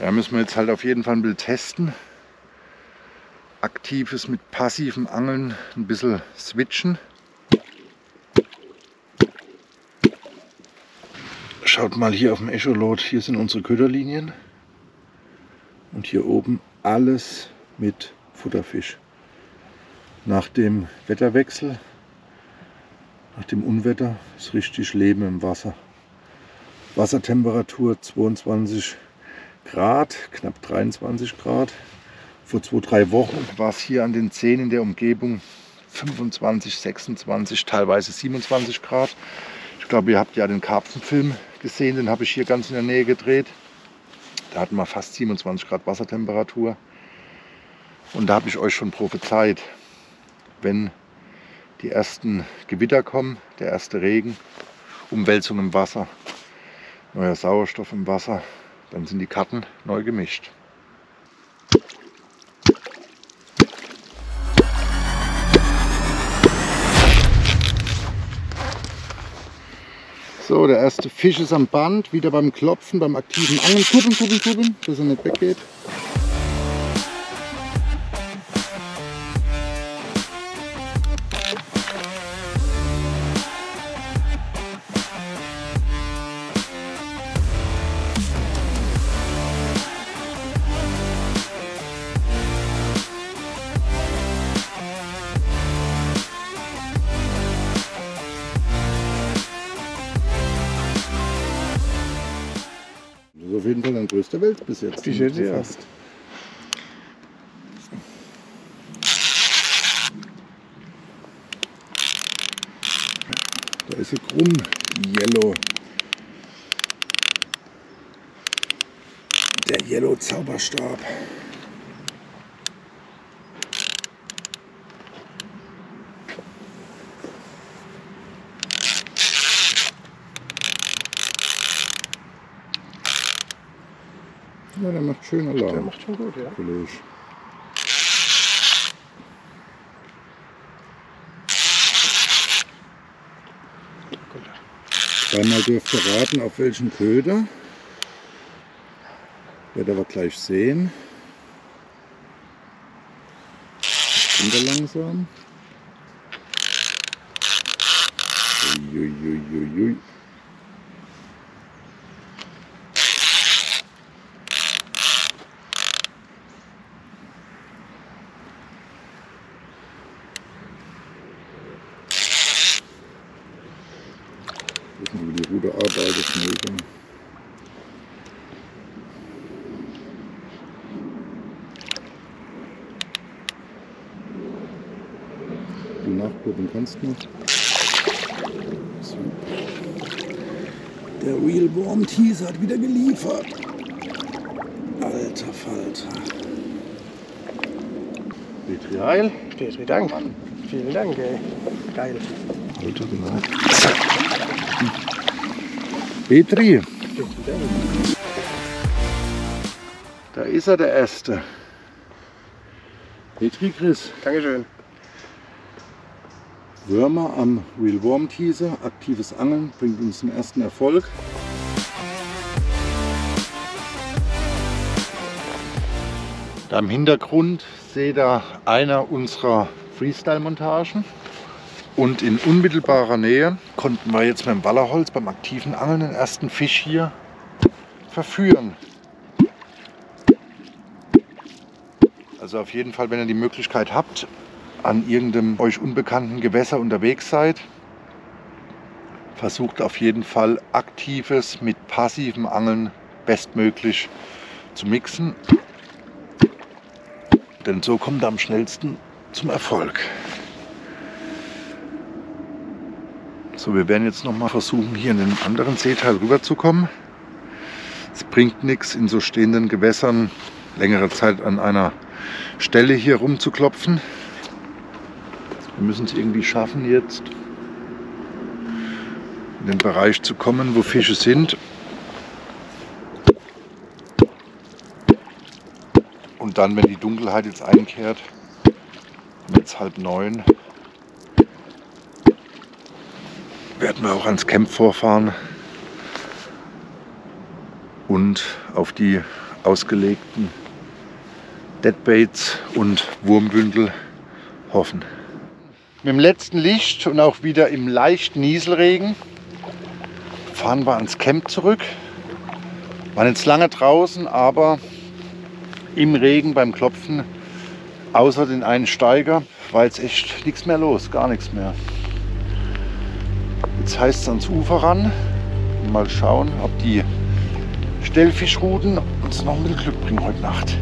Ja, müssen wir jetzt halt auf jeden Fall ein Bild testen. Aktives mit passivem Angeln ein bisschen switchen. Schaut mal hier auf dem Echolot, hier sind unsere Köderlinien. Und hier oben alles mit Futterfisch. Nach dem Wetterwechsel, nach dem Unwetter, ist richtig Leben im Wasser. Wassertemperatur 22 Grad, knapp 23 Grad. Vor zwei, drei Wochen war es hier an den Zehen in der Umgebung 25, 26, teilweise 27 Grad. Ich glaube, ihr habt ja den Karpfenfilm gesehen, den habe ich hier ganz in der Nähe gedreht. Da hatten wir fast 27 Grad Wassertemperatur. Und da habe ich euch schon prophezeit, wenn die ersten Gewitter kommen, der erste Regen, Umwälzung im Wasser, neuer Sauerstoff im Wasser, dann sind die Karten neu gemischt. So, der erste Fisch ist am Band, wieder beim Klopfen, beim aktiven Angeln. Kuppeln, kuppeln, kuppeln, dass er nicht weggeht. Bis jetzt. Bis jetzt. Fast. Da ist sie krumm, Yellow. Der Yellow Zauberstab. Ja, der macht schön Alarm. Der macht schon gut, ja. Kollege. Zweimal dürft ihr raten, auf welchen Köder. Werdet aber gleich sehen. Kommt er langsam. Uiuiuiui. Wissen wie die Ruder arbeitet, mega. Du nachgucken kannst noch. So. Der Real Worm Teaser hat wieder geliefert. Alter Falter. Vitrial. Petri, Dank. Vielen Dank, ey. Geil. Alter, genau. Petri. Da ist er, der Erste. Petri Chris. Dankeschön. Würmer am Real Worm Teaser. Aktives Angeln bringt uns den ersten Erfolg. Da im Hintergrund seht ihr einer unserer Freestyle-Montagen. Und in unmittelbarer Nähe konnten wir jetzt mit dem Wallerholz beim aktiven Angeln den ersten Fisch hier verführen. Also auf jeden Fall, wenn ihr die Möglichkeit habt, an irgendeinem euch unbekannten Gewässer unterwegs seid, versucht auf jeden Fall aktives mit passivem Angeln bestmöglich zu mixen. Denn so kommt ihr am schnellsten zum Erfolg. So, wir werden jetzt noch mal versuchen, hier in den anderen Seeteil rüberzukommen. Es bringt nichts, in so stehenden Gewässern längere Zeit an einer Stelle hier rumzuklopfen. Wir müssen es irgendwie schaffen, jetzt in den Bereich zu kommen, wo Fische sind. Und dann, wenn die Dunkelheit jetzt einkehrt, jetzt halb neun, werden wir auch ans Camp vorfahren und auf die ausgelegten Deadbaits und Wurmbündel hoffen. Mit dem letzten Licht und auch wieder im leichten Nieselregen fahren wir ans Camp zurück. Waren jetzt lange draußen, aber im Regen beim Klopfen Außer den einen Steiger war jetzt echt nichts mehr los, gar nichts mehr. Jetzt heißt es ans Ufer ran. Mal schauen, ob die Stellfischruten uns noch ein bisschen Glück bringen heute Nacht.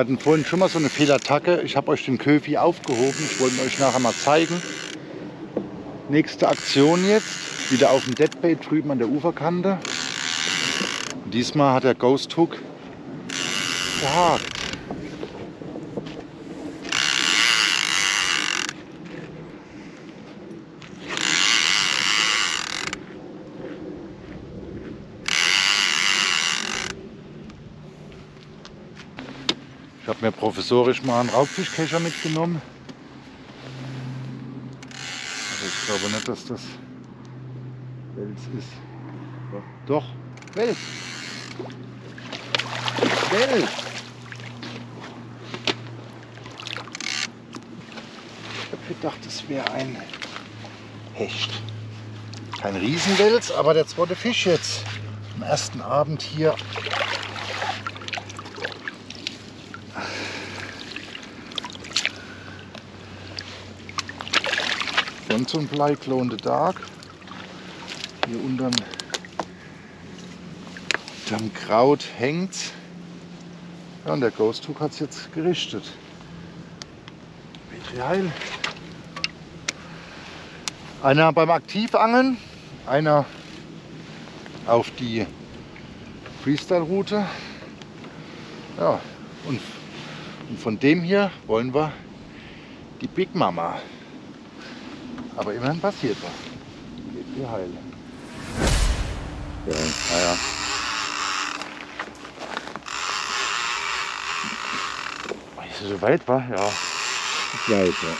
Wir hatten vorhin schon mal so eine Fehlattacke. Ich habe euch den Köfi aufgehoben. Ich wollte euch nachher mal zeigen. Nächste Aktion jetzt. Wieder auf dem Deadbait drüben an der Uferkante. Diesmal hat der Ghost Hook gehakt. Mir professorisch mal einen Raubfischkescher mitgenommen. Aber ich glaube nicht, dass das Wels ist. Doch, Wels. Wels. Ich habe gedacht, es wäre ein Hecht. Kein Riesenwels, aber der zweite Fisch jetzt. Am ersten Abend hier Ein Blei Glow in the Dark. Hier unterm, unterm Kraut hängt. Ja, und der Ghost Hook hat es jetzt gerichtet. Ideal. Einer beim Aktivangeln, einer auf die Freestyle-Route. Ja, und, und von dem hier wollen wir die Big Mama. Aber immerhin passiert was. Geht hier heil. Ja, naja. Ist es so weit, war? Ja. Ist weit, ja.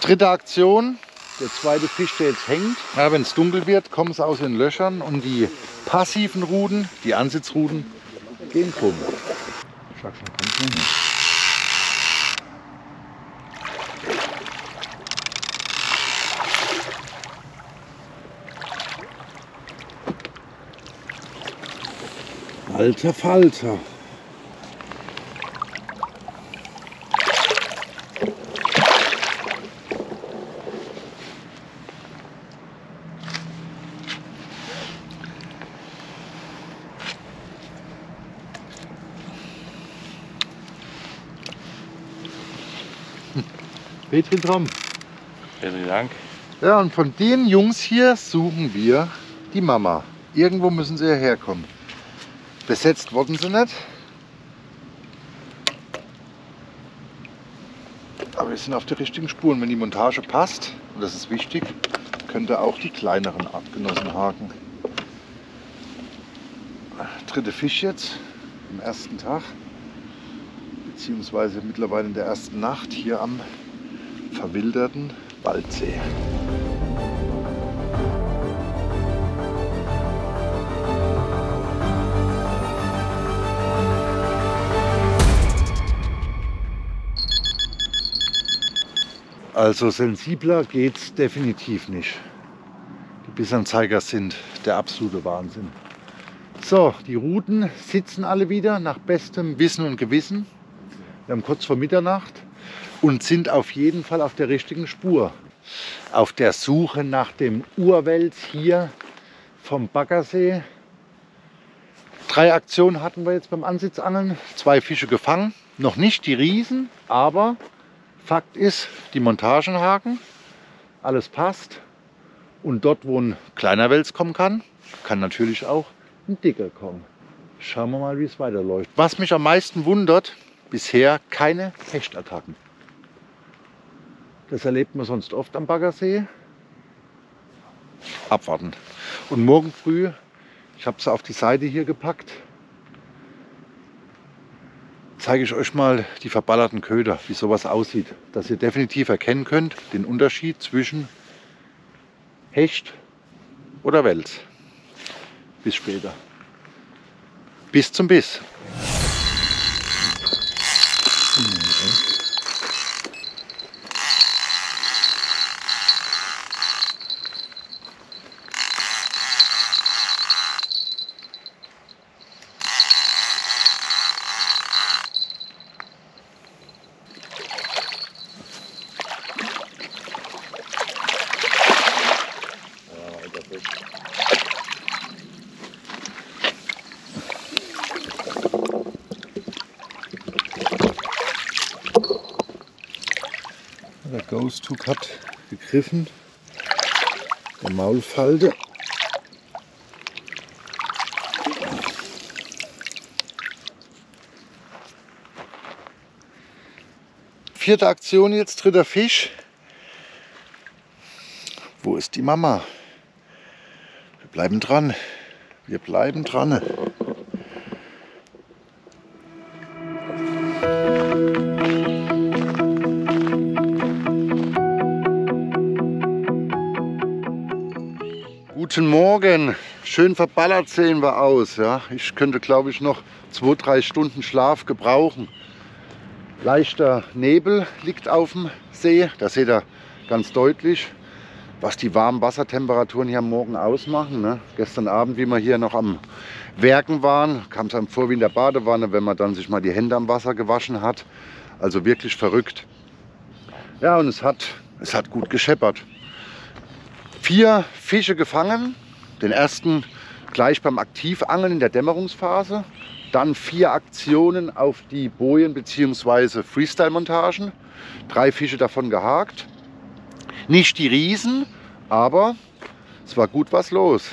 Dritte Aktion. Der zweite Fisch, der jetzt hängt. Ja, Wenn es dunkel wird, kommen sie aus den Löchern und die passiven Ruden, die Ansitzruden, gehen krumm. Schlag schon, kommt schon. Alter Falter. Petri Traum. Vielen Dank. Ja, und von den Jungs hier suchen wir die Mama. Irgendwo müssen sie ja herkommen. Besetzt wurden sie nicht. Aber wir sind auf der richtigen Spur. Und wenn die Montage passt, und das ist wichtig, könnt ihr auch die kleineren Artgenossen haken. Dritte Fisch jetzt am ersten Tag, beziehungsweise mittlerweile in der ersten Nacht hier am verwilderten Waldsee. Also sensibler geht's definitiv nicht. Die Bissanzeiger sind der absolute Wahnsinn. So, die Routen sitzen alle wieder nach bestem Wissen und Gewissen. Wir haben kurz vor Mitternacht und sind auf jeden Fall auf der richtigen Spur. Auf der Suche nach dem Urwels hier vom Baggersee. Drei Aktionen hatten wir jetzt beim Ansitzangeln. Zwei Fische gefangen. Noch nicht die Riesen, aber Fakt ist, die Montagenhaken, alles passt. Und dort, wo ein kleiner Wels kommen kann, kann natürlich auch ein dicker kommen. Schauen wir mal, wie es weiterläuft. Was mich am meisten wundert, bisher keine Hechtattacken. Das erlebt man sonst oft am Baggersee. abwarten. Und morgen früh, ich habe es auf die Seite hier gepackt, zeige ich euch mal die verballerten Köder, wie sowas aussieht. Dass ihr definitiv erkennen könnt den Unterschied zwischen Hecht oder Wels. Bis später. Bis zum Biss. Der Ghost Hook hat gegriffen. Der Maulfalde. Vierte Aktion jetzt, dritter Fisch. Wo ist die Mama? Wir bleiben dran. Wir bleiben dran. Morgen. Schön verballert sehen wir aus. Ja. Ich könnte, glaube ich, noch zwei, drei Stunden Schlaf gebrauchen. Leichter Nebel liegt auf dem See. Da seht ihr ganz deutlich, was die warmen Wassertemperaturen hier am Morgen ausmachen. Ne. Gestern Abend, wie wir hier noch am Werken waren, kam es einem vor wie in der Badewanne, wenn man dann sich mal die Hände am Wasser gewaschen hat. Also wirklich verrückt. Ja, und es hat, es hat gut gescheppert vier Fische gefangen. Den ersten gleich beim Aktivangeln in der Dämmerungsphase. Dann vier Aktionen auf die Bojen bzw. Freestyle-Montagen. Drei Fische davon gehakt. Nicht die Riesen, aber es war gut was los.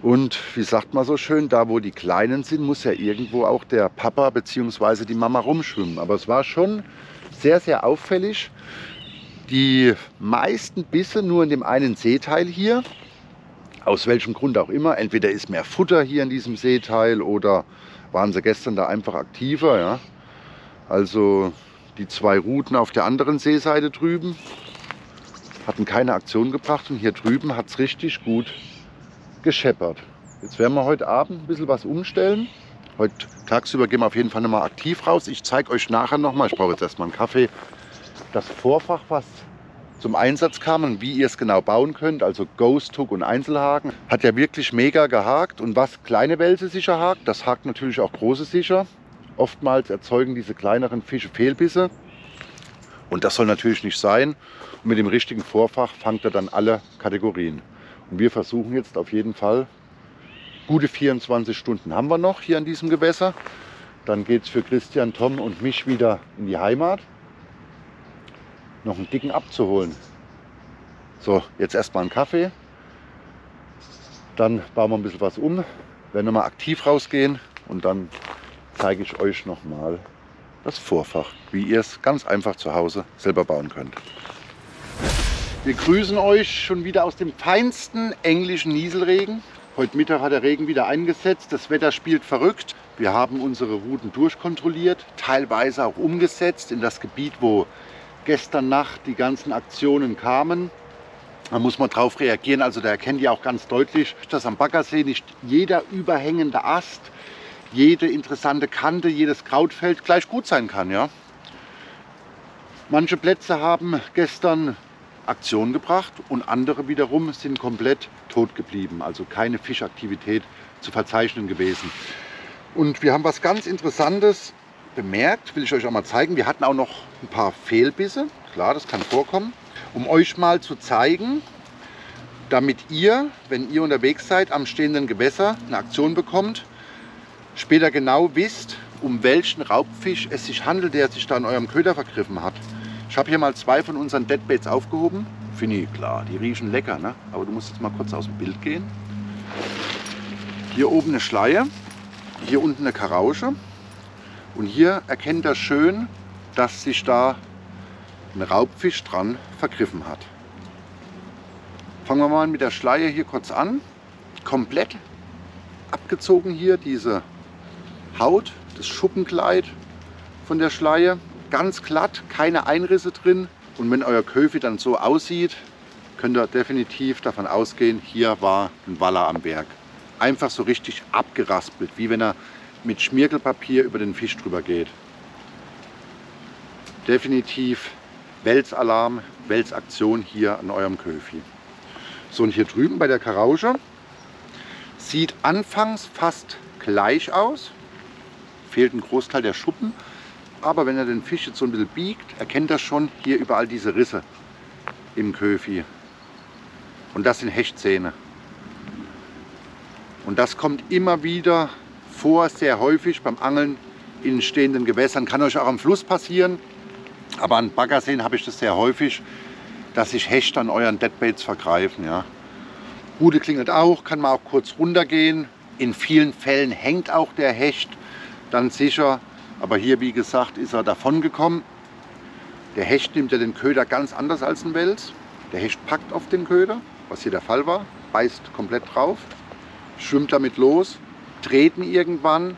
Und wie sagt man so schön, da wo die Kleinen sind, muss ja irgendwo auch der Papa bzw. die Mama rumschwimmen. Aber es war schon sehr, sehr auffällig, die meisten Bisse nur in dem einen Seeteil hier. Aus welchem Grund auch immer. Entweder ist mehr Futter hier in diesem Seeteil oder waren sie gestern da einfach aktiver. Ja? Also die zwei Routen auf der anderen Seeseite drüben hatten keine Aktion gebracht und hier drüben hat es richtig gut gescheppert. Jetzt werden wir heute Abend ein bisschen was umstellen. Heute tagsüber gehen wir auf jeden Fall nochmal aktiv raus. Ich zeige euch nachher nochmal, ich brauche jetzt erstmal einen Kaffee, das Vorfach, was zum Einsatz kam und wie ihr es genau bauen könnt, also Ghost Hook und Einzelhaken, hat ja wirklich mega gehakt. Und was kleine Wälse sicher hakt, das hakt natürlich auch große sicher. Oftmals erzeugen diese kleineren Fische Fehlbisse. Und das soll natürlich nicht sein. Und mit dem richtigen Vorfach fangt er dann alle Kategorien. Und wir versuchen jetzt auf jeden Fall, gute 24 Stunden haben wir noch hier an diesem Gewässer. Dann geht es für Christian, Tom und mich wieder in die Heimat noch einen dicken abzuholen. So, jetzt erstmal einen Kaffee. Dann bauen wir ein bisschen was um, werden nochmal aktiv rausgehen und dann zeige ich euch nochmal das Vorfach, wie ihr es ganz einfach zu Hause selber bauen könnt. Wir grüßen euch schon wieder aus dem feinsten englischen Nieselregen. Heute Mittag hat der Regen wieder eingesetzt. Das Wetter spielt verrückt. Wir haben unsere Routen durchkontrolliert, teilweise auch umgesetzt in das Gebiet, wo gestern Nacht die ganzen Aktionen kamen. Da muss man darauf reagieren. Also da erkennt ihr auch ganz deutlich, dass am Baggersee nicht jeder überhängende Ast, jede interessante Kante, jedes Krautfeld gleich gut sein kann. Ja? Manche Plätze haben gestern Aktion gebracht und andere wiederum sind komplett tot geblieben. Also keine Fischaktivität zu verzeichnen gewesen. Und wir haben was ganz Interessantes bemerkt, will ich euch auch mal zeigen. Wir hatten auch noch ein paar Fehlbisse. Klar, das kann vorkommen. Um euch mal zu zeigen, damit ihr, wenn ihr unterwegs seid, am stehenden Gewässer eine Aktion bekommt, später genau wisst, um welchen Raubfisch es sich handelt, der sich da in eurem Köder vergriffen hat. Ich habe hier mal zwei von unseren Deadbaits aufgehoben. Finde ich klar, die riechen lecker, ne? aber du musst jetzt mal kurz aus dem Bild gehen. Hier oben eine Schleie, hier unten eine Karausche. Und hier erkennt er schön, dass sich da ein Raubfisch dran vergriffen hat. Fangen wir mal mit der Schleie hier kurz an. Komplett abgezogen hier diese Haut, das Schuppenkleid von der Schleie. Ganz glatt, keine Einrisse drin. Und wenn euer Köfi dann so aussieht, könnt ihr definitiv davon ausgehen, hier war ein Waller am Berg. Einfach so richtig abgeraspelt, wie wenn er mit Schmirgelpapier über den Fisch drüber geht. Definitiv Welsalarm, Welsaktion hier an eurem Köfi. So und hier drüben bei der Karausche sieht anfangs fast gleich aus. Fehlt ein Großteil der Schuppen. Aber wenn er den Fisch jetzt so ein bisschen biegt, erkennt er schon hier überall diese Risse im Köfi. Und das sind Hechtzähne. Und das kommt immer wieder vor, sehr häufig beim Angeln in stehenden Gewässern. Kann euch auch am Fluss passieren. Aber an Baggerseen habe ich das sehr häufig, dass sich Hechte an euren Deadbaits vergreifen. Ja. Rute klingelt auch, kann man auch kurz runtergehen. In vielen Fällen hängt auch der Hecht dann sicher. Aber hier, wie gesagt, ist er davon gekommen. Der Hecht nimmt ja den Köder ganz anders als ein Wels. Der Hecht packt auf den Köder, was hier der Fall war, beißt komplett drauf, schwimmt damit los, dreht ihn irgendwann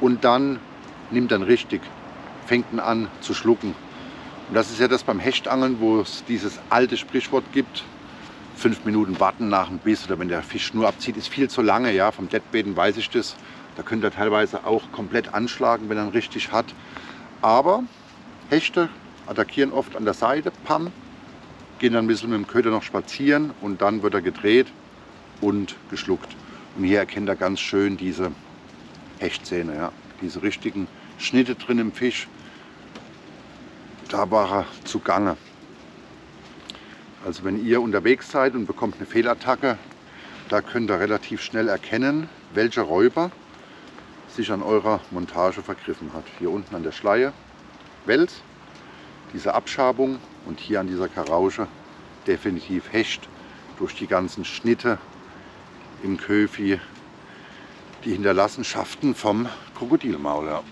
und dann nimmt ihn richtig, fängt ihn an zu schlucken. Und das ist ja das beim Hechtangeln, wo es dieses alte Sprichwort gibt, fünf Minuten warten nach dem Biss oder wenn der Fisch nur abzieht, ist viel zu lange. Ja, vom Deadbaiten weiß ich das. Da könnt ihr teilweise auch komplett anschlagen, wenn er ihn richtig hat. Aber Hechte attackieren oft an der Seite, pam, gehen dann ein bisschen mit dem Köder noch spazieren und dann wird er gedreht und geschluckt. Und hier erkennt er ganz schön diese Hechtzähne, ja, diese richtigen Schnitte drin im Fisch. Da war er zugange. Also wenn ihr unterwegs seid und bekommt eine Fehlattacke, da könnt ihr relativ schnell erkennen, welcher Räuber sich an eurer Montage vergriffen hat. Hier unten an der Schleie Wels, diese Abschabung und hier an dieser Karausche definitiv Hecht durch die ganzen Schnitte im Köfi, die Hinterlassenschaften vom Krokodilmaul. Ja.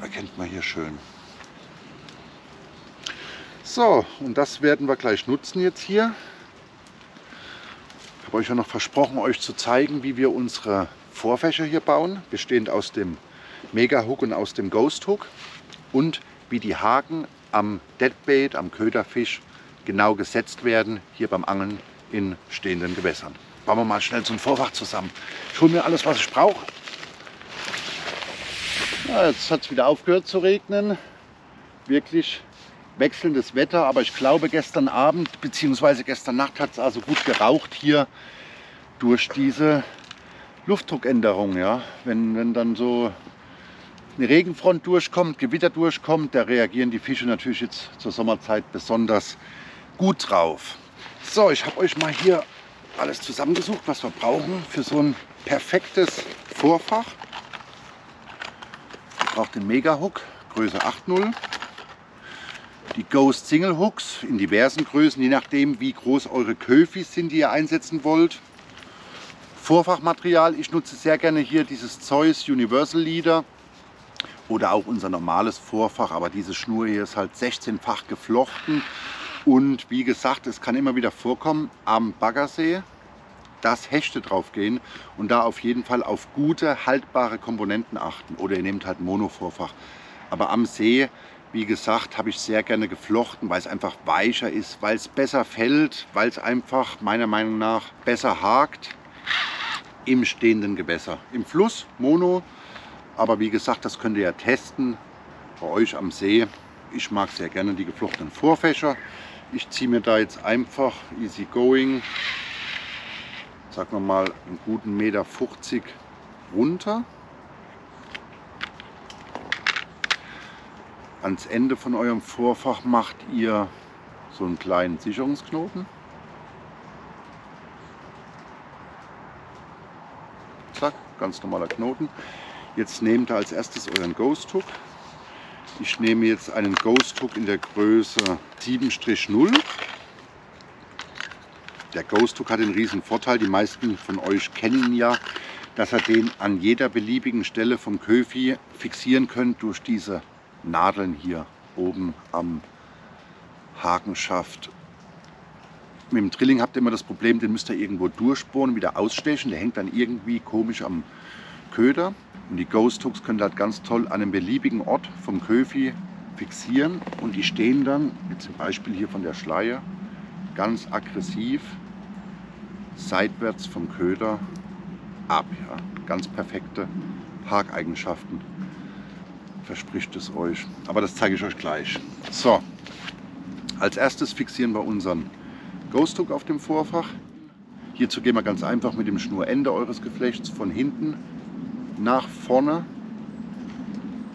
Erkennt man hier schön. So, und das werden wir gleich nutzen jetzt hier. Ich habe euch ja noch versprochen, euch zu zeigen, wie wir unsere Vorfächer hier bauen, bestehend aus dem Mega Hook und aus dem Ghost Hook und wie die Haken am Deadbait, am Köderfisch genau gesetzt werden, hier beim Angeln in stehenden Gewässern. Bauen wir mal schnell so ein Vorfach zusammen. Ich hole mir alles, was ich brauche. Ja, jetzt hat es wieder aufgehört zu regnen. Wirklich wechselndes Wetter, aber ich glaube gestern Abend bzw. gestern Nacht hat es also gut geraucht hier durch diese Luftdruckänderung. Ja? Wenn, wenn dann so eine Regenfront durchkommt, Gewitter durchkommt, da reagieren die Fische natürlich jetzt zur Sommerzeit besonders gut drauf. So, ich habe euch mal hier alles zusammengesucht, was wir brauchen für so ein perfektes Vorfach. Ihr braucht den Mega Hook, Größe 8.0 die Ghost Single Hooks in diversen Größen, je nachdem wie groß eure Köfis sind, die ihr einsetzen wollt. Vorfachmaterial, ich nutze sehr gerne hier dieses Zeus Universal Leader oder auch unser normales Vorfach, aber diese Schnur hier ist halt 16-fach geflochten und wie gesagt, es kann immer wieder vorkommen am Baggersee, dass Hechte drauf gehen und da auf jeden Fall auf gute, haltbare Komponenten achten oder ihr nehmt halt Mono-Vorfach. Aber am See wie gesagt, habe ich sehr gerne geflochten, weil es einfach weicher ist, weil es besser fällt, weil es einfach meiner Meinung nach besser hakt im stehenden Gewässer. Im Fluss, Mono, aber wie gesagt, das könnt ihr ja testen bei euch am See. Ich mag sehr gerne die geflochtenen Vorfächer. Ich ziehe mir da jetzt einfach easy going, sagen wir mal einen guten Meter 50 runter. ans Ende von eurem Vorfach macht ihr so einen kleinen Sicherungsknoten. Zack, ganz normaler Knoten. Jetzt nehmt ihr als erstes euren Ghost Hook. Ich nehme jetzt einen Ghost Hook in der Größe 7-0. Der Ghost Hook hat den riesen Vorteil, die meisten von euch kennen ja, dass ihr den an jeder beliebigen Stelle vom Köfi fixieren könnt durch diese Nadeln hier oben am Hakenschaft Mit dem Drilling habt ihr immer das Problem, den müsst ihr irgendwo durchbohren, wieder ausstechen. Der hängt dann irgendwie komisch am Köder. Und die Ghost Hooks könnt ihr halt ganz toll an einem beliebigen Ort vom Köfi fixieren. Und die stehen dann, jetzt zum Beispiel hier von der Schleier, ganz aggressiv seitwärts vom Köder ab. Ja. Ganz perfekte Parkeigenschaften verspricht es euch. Aber das zeige ich euch gleich. So, als erstes fixieren wir unseren Ghost Hook auf dem Vorfach. Hierzu gehen wir ganz einfach mit dem Schnurende eures Geflechts von hinten nach vorne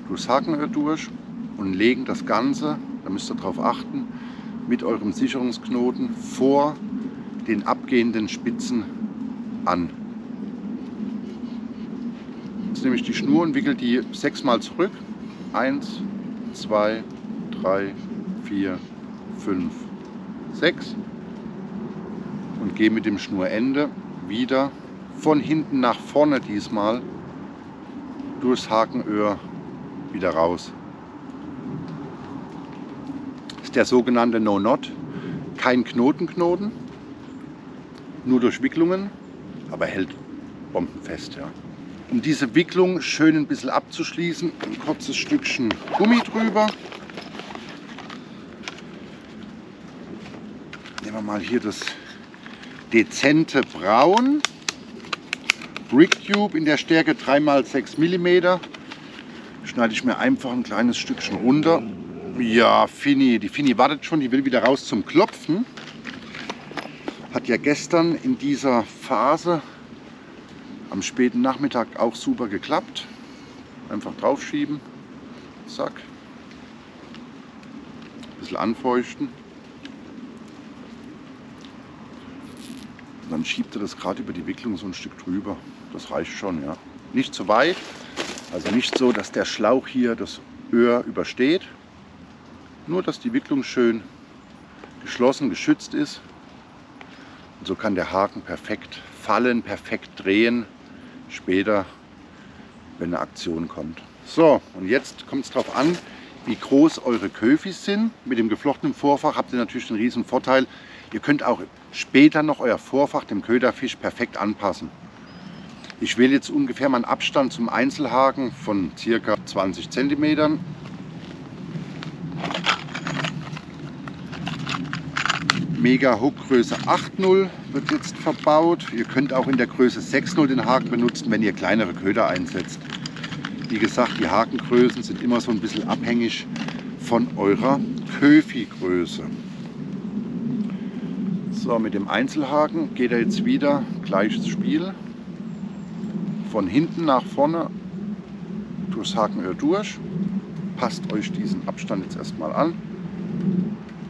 durchs Hakenöhr durch und legen das Ganze, da müsst ihr darauf achten, mit eurem Sicherungsknoten vor den abgehenden Spitzen an. Jetzt nehme ich die Schnur und wickel die sechsmal zurück. Eins, zwei, drei, vier, fünf, sechs und gehe mit dem Schnurende wieder von hinten nach vorne diesmal durchs Hakenöhr wieder raus. Das ist der sogenannte No-Knot. Kein Knotenknoten, nur durch Wicklungen, aber hält bombenfest. Ja. Um diese Wicklung schön ein bisschen abzuschließen, ein kurzes Stückchen Gummi drüber. Nehmen wir mal hier das dezente Braun. Brick Tube in der Stärke 3x6 mm. Schneide ich mir einfach ein kleines Stückchen runter. Ja, Fini, die Fini wartet schon, die will wieder raus zum Klopfen. Hat ja gestern in dieser Phase am späten Nachmittag auch super geklappt. Einfach draufschieben. Zack. Ein bisschen anfeuchten. dann schiebt er das gerade über die Wicklung so ein Stück drüber. Das reicht schon, ja. Nicht zu weit, also nicht so, dass der Schlauch hier das Öhr übersteht. Nur, dass die Wicklung schön geschlossen, geschützt ist. Und so kann der Haken perfekt fallen, perfekt drehen. Später, wenn eine Aktion kommt. So, und jetzt kommt es darauf an, wie groß eure Köfis sind. Mit dem geflochtenen Vorfach habt ihr natürlich einen riesen Vorteil. Ihr könnt auch später noch euer Vorfach dem Köderfisch perfekt anpassen. Ich wähle jetzt ungefähr meinen Abstand zum Einzelhaken von ca. 20 cm. Mega Hook Größe 8.0 wird jetzt verbaut. Ihr könnt auch in der Größe 6.0 den Haken benutzen, wenn ihr kleinere Köder einsetzt. Wie gesagt, die Hakengrößen sind immer so ein bisschen abhängig von eurer Köfi-Größe. So, mit dem Einzelhaken geht er jetzt wieder gleiches Spiel. Von hinten nach vorne durchs Hakenöhr durch. Passt euch diesen Abstand jetzt erstmal an.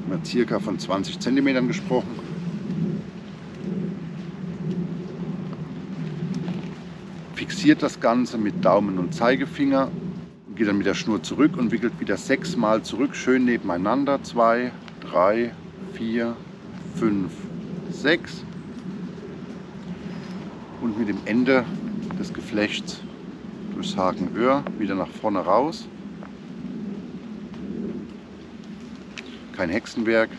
Mit circa von 20 cm gesprochen. Fixiert das Ganze mit Daumen und Zeigefinger. Geht dann mit der Schnur zurück und wickelt wieder sechsmal zurück, schön nebeneinander. Zwei, drei, vier, 5, 6 und mit dem Ende des Geflechts durchs Hakenöhr wieder nach vorne raus. Kein Hexenwerk,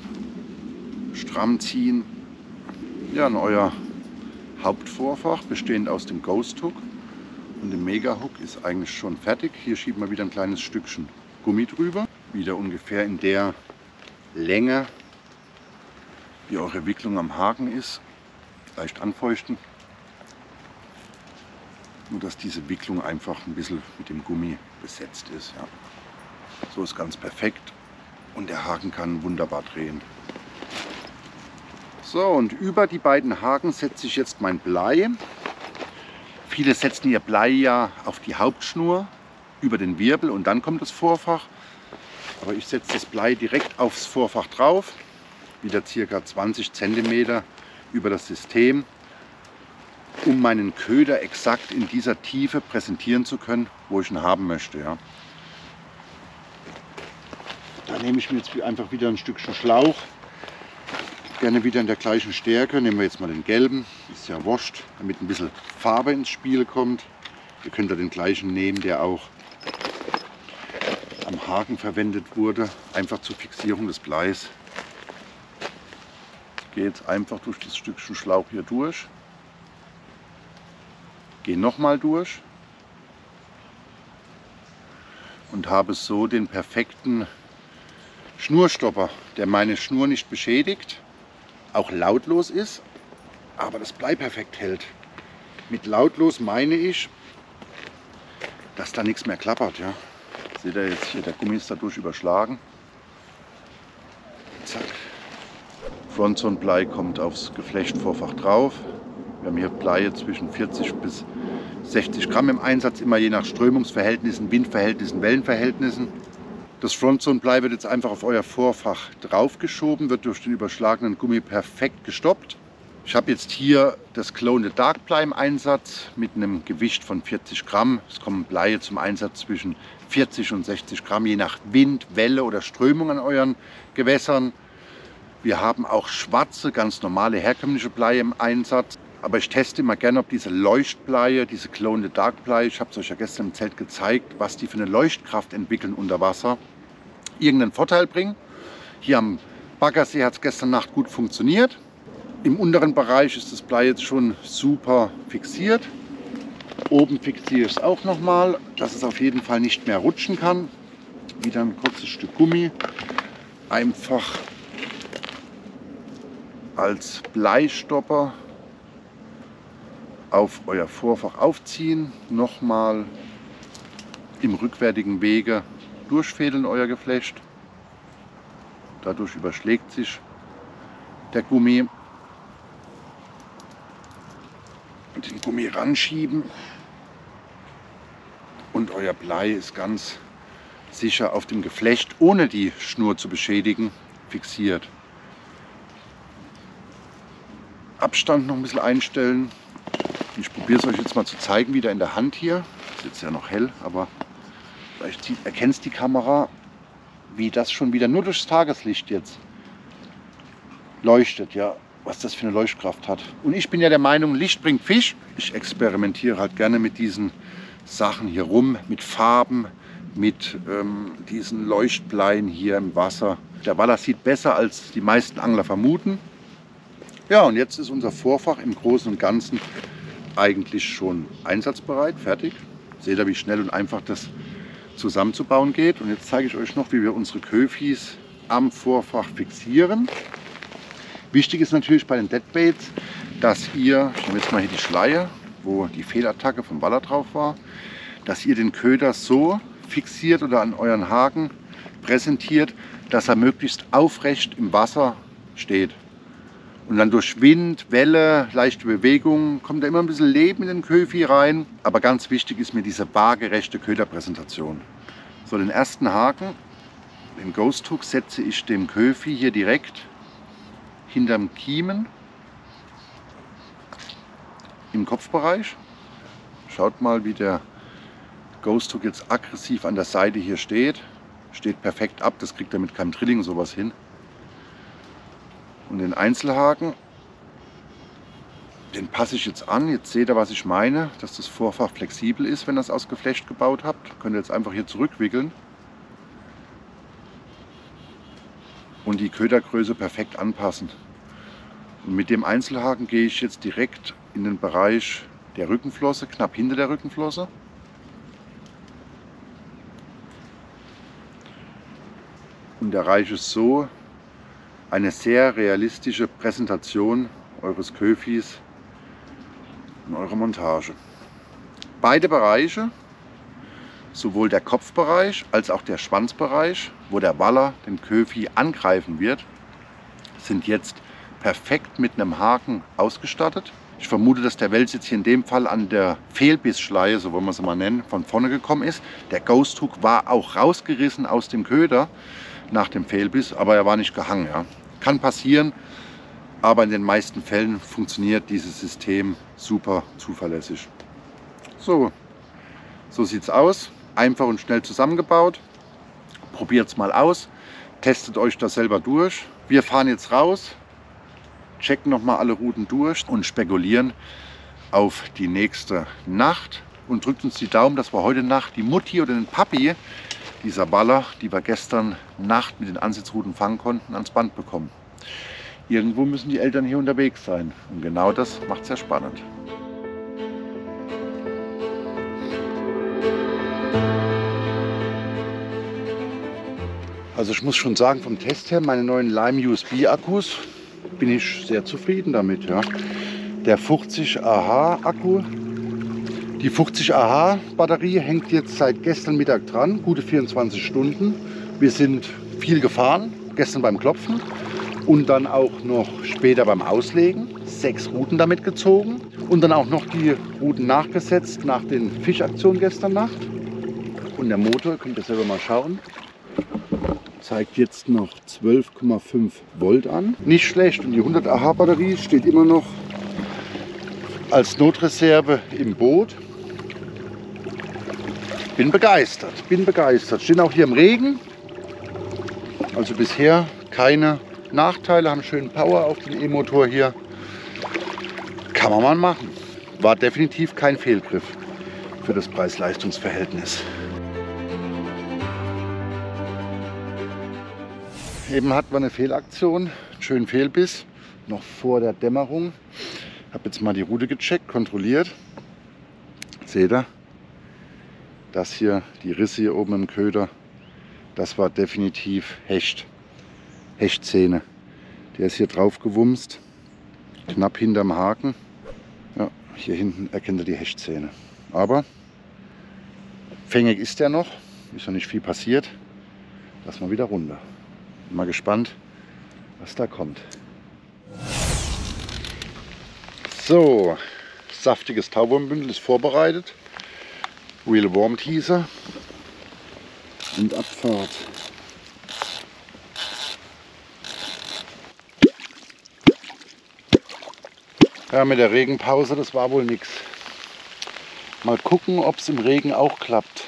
stramm ziehen. Ja, und euer Hauptvorfach bestehend aus dem Ghost Hook und dem Mega Hook ist eigentlich schon fertig. Hier schieben wir wieder ein kleines Stückchen Gummi drüber. Wieder ungefähr in der Länge wie eure Wicklung am Haken ist. Leicht anfeuchten. Nur dass diese Wicklung einfach ein bisschen mit dem Gummi besetzt ist. Ja. So ist ganz perfekt und der Haken kann wunderbar drehen. So und über die beiden Haken setze ich jetzt mein Blei. Viele setzen ihr Blei ja auf die Hauptschnur über den Wirbel und dann kommt das Vorfach. Aber ich setze das Blei direkt aufs Vorfach drauf wieder circa 20 cm über das System, um meinen Köder exakt in dieser Tiefe präsentieren zu können, wo ich ihn haben möchte. Ja. Da nehme ich mir jetzt einfach wieder ein Stückchen Schlauch, gerne wieder in der gleichen Stärke. Nehmen wir jetzt mal den gelben, ist ja wascht, damit ein bisschen Farbe ins Spiel kommt. Ihr könnt da den gleichen nehmen, der auch am Haken verwendet wurde, einfach zur Fixierung des Bleis gehe jetzt einfach durch das Stückchen Schlauch hier durch. Gehe nochmal durch. Und habe so den perfekten Schnurstopper, der meine Schnur nicht beschädigt, auch lautlos ist, aber das Blei perfekt hält. Mit lautlos meine ich, dass da nichts mehr klappert. Ja. Seht ihr jetzt hier, der Gummi ist dadurch überschlagen. Zack. Frontzone-Blei kommt aufs Geflechtvorfach drauf. Wir haben hier Blei zwischen 40 bis 60 Gramm im Einsatz, immer je nach Strömungsverhältnissen, Windverhältnissen, Wellenverhältnissen. Das Frontzone-Blei wird jetzt einfach auf euer Vorfach draufgeschoben, wird durch den überschlagenen Gummi perfekt gestoppt. Ich habe jetzt hier das Clone Dark Blei im Einsatz mit einem Gewicht von 40 Gramm. Es kommen Bleie zum Einsatz zwischen 40 und 60 Gramm, je nach Wind, Welle oder Strömung an euren Gewässern. Wir haben auch schwarze, ganz normale, herkömmliche Bleie im Einsatz. Aber ich teste immer gerne, ob diese Leuchtbleie, diese Clone Dark Blei, ich habe es euch ja gestern im Zelt gezeigt, was die für eine Leuchtkraft entwickeln unter Wasser, irgendeinen Vorteil bringen. Hier am Baggersee hat es gestern Nacht gut funktioniert. Im unteren Bereich ist das Blei jetzt schon super fixiert. Oben fixiere ich es auch nochmal, dass es auf jeden Fall nicht mehr rutschen kann. Wieder ein kurzes Stück Gummi. Einfach als Bleistopper auf euer Vorfach aufziehen. Nochmal im rückwärtigen Wege durchfädeln euer Geflecht. Dadurch überschlägt sich der Gummi und den Gummi ranschieben und euer Blei ist ganz sicher auf dem Geflecht, ohne die Schnur zu beschädigen, fixiert. Abstand noch ein bisschen einstellen. Ich probiere es euch jetzt mal zu zeigen, wieder in der Hand hier. Ist jetzt ja noch hell, aber vielleicht erkennt die Kamera, wie das schon wieder nur durchs Tageslicht jetzt leuchtet. Ja, was das für eine Leuchtkraft hat. Und ich bin ja der Meinung, Licht bringt Fisch. Ich experimentiere halt gerne mit diesen Sachen hier rum, mit Farben, mit ähm, diesen Leuchtbleien hier im Wasser. Der Waller sieht besser, als die meisten Angler vermuten. Ja, und jetzt ist unser Vorfach im Großen und Ganzen eigentlich schon einsatzbereit, fertig. Seht ihr, wie schnell und einfach das zusammenzubauen geht. Und jetzt zeige ich euch noch, wie wir unsere Köfis am Vorfach fixieren. Wichtig ist natürlich bei den Deadbaits, dass ihr, ich nehme jetzt mal hier die Schleie, wo die Fehlattacke vom Baller drauf war, dass ihr den Köder so fixiert oder an euren Haken präsentiert, dass er möglichst aufrecht im Wasser steht. Und dann durch Wind, Welle, leichte Bewegung kommt da immer ein bisschen Leben in den Köfi rein. Aber ganz wichtig ist mir diese waagerechte Köderpräsentation. So, den ersten Haken, den Ghost Hook, setze ich dem Köfi hier direkt hinterm Kiemen im Kopfbereich. Schaut mal, wie der Ghost Hook jetzt aggressiv an der Seite hier steht. Steht perfekt ab, das kriegt er mit keinem Drilling sowas hin. Und den Einzelhaken, den passe ich jetzt an. Jetzt seht ihr, was ich meine, dass das Vorfach flexibel ist, wenn ihr es aus Geflecht gebaut habt. Könnt ihr jetzt einfach hier zurückwickeln. Und die Ködergröße perfekt anpassen. Und mit dem Einzelhaken gehe ich jetzt direkt in den Bereich der Rückenflosse, knapp hinter der Rückenflosse. Und erreiche so eine sehr realistische Präsentation eures Köfis in eurer Montage. Beide Bereiche, sowohl der Kopfbereich als auch der Schwanzbereich, wo der Waller den Köfi angreifen wird, sind jetzt perfekt mit einem Haken ausgestattet. Ich vermute, dass der Wels jetzt hier in dem Fall an der Fehlbissschleie, so wollen wir es mal nennen, von vorne gekommen ist. Der Ghost Hook war auch rausgerissen aus dem Köder nach dem Fehlbiss, aber er war nicht gehangen. Ja. Kann passieren, aber in den meisten Fällen funktioniert dieses System super zuverlässig. So, so sieht es aus. Einfach und schnell zusammengebaut. Probiert es mal aus. Testet euch das selber durch. Wir fahren jetzt raus, checken nochmal alle Routen durch und spekulieren auf die nächste Nacht und drückt uns die Daumen, dass wir heute Nacht die Mutti oder den Papi dieser Baller, die wir gestern Nacht mit den Ansitzrouten fangen konnten, ans Band bekommen. irgendwo müssen die Eltern hier unterwegs sein. Und genau das macht es ja spannend. Also ich muss schon sagen, vom Test her, meine neuen Lime USB Akkus, bin ich sehr zufrieden damit. Ja. Der 50 AH Akku, die 50 AH Batterie hängt jetzt seit gestern Mittag dran, gute 24 Stunden. Wir sind viel gefahren, gestern beim Klopfen und dann auch noch später beim Auslegen. Sechs Routen damit gezogen und dann auch noch die Routen nachgesetzt nach den Fischaktionen gestern Nacht. Und der Motor, könnt ihr selber mal schauen, zeigt jetzt noch 12,5 Volt an. Nicht schlecht und die 100 AH Batterie steht immer noch als Notreserve im Boot. Bin begeistert, bin begeistert. Stehen auch hier im Regen. Also bisher keine Nachteile, haben schönen Power auf den E-Motor hier. Kann man mal machen. War definitiv kein Fehlgriff für das Preis-Leistungs-Verhältnis. Eben hatten wir eine Fehlaktion, einen schönen Fehlbiss, noch vor der Dämmerung. Habe jetzt mal die Route gecheckt, kontrolliert. Seht ihr? Das hier, die Risse hier oben im Köder, das war definitiv Hecht. Hechtzähne. Der ist hier drauf gewumst, knapp hinterm Haken. Ja, hier hinten erkennt ihr die Hechtzähne. Aber fängig ist der noch, ist noch nicht viel passiert. Lass mal wieder runter. Bin mal gespannt, was da kommt. So, saftiges Tauwurmbündel ist vorbereitet. Wheel Warm Teaser und Abfahrt. Ja, mit der Regenpause, das war wohl nichts. Mal gucken, ob es im Regen auch klappt.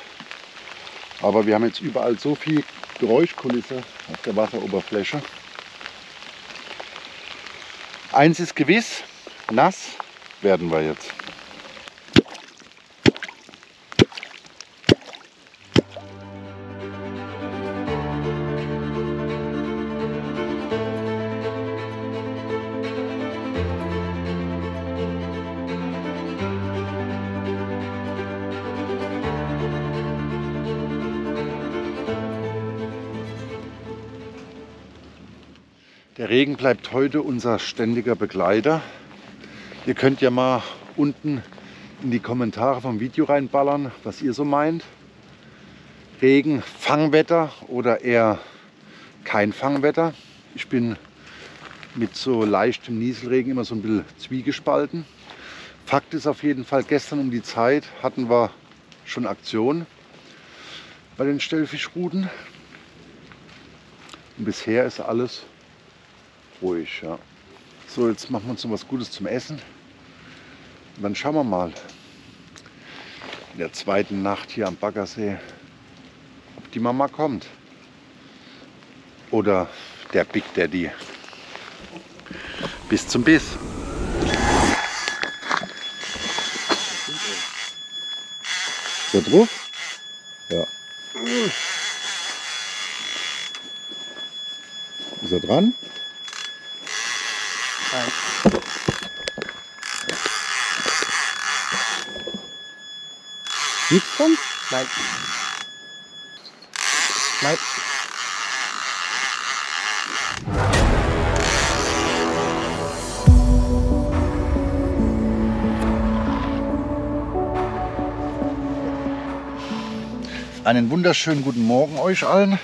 Aber wir haben jetzt überall so viel Geräuschkulisse auf der Wasseroberfläche. Eins ist gewiss, nass werden wir jetzt. Regen bleibt heute unser ständiger Begleiter. Ihr könnt ja mal unten in die Kommentare vom Video reinballern, was ihr so meint. Regen, Fangwetter oder eher kein Fangwetter. Ich bin mit so leichtem Nieselregen immer so ein bisschen zwiegespalten. Fakt ist auf jeden Fall, gestern um die Zeit hatten wir schon Aktion bei den Stellfischruten. Und bisher ist alles ruhig. Ja. So, jetzt machen wir uns noch was Gutes zum Essen. Und dann schauen wir mal in der zweiten Nacht hier am Baggersee, ob die Mama kommt. Oder der Big Daddy. Bis zum Biss. Er drauf? Ja. Ist er dran? Nein. Nichts von? Nein. Nein. Einen wunderschönen guten Morgen euch allen.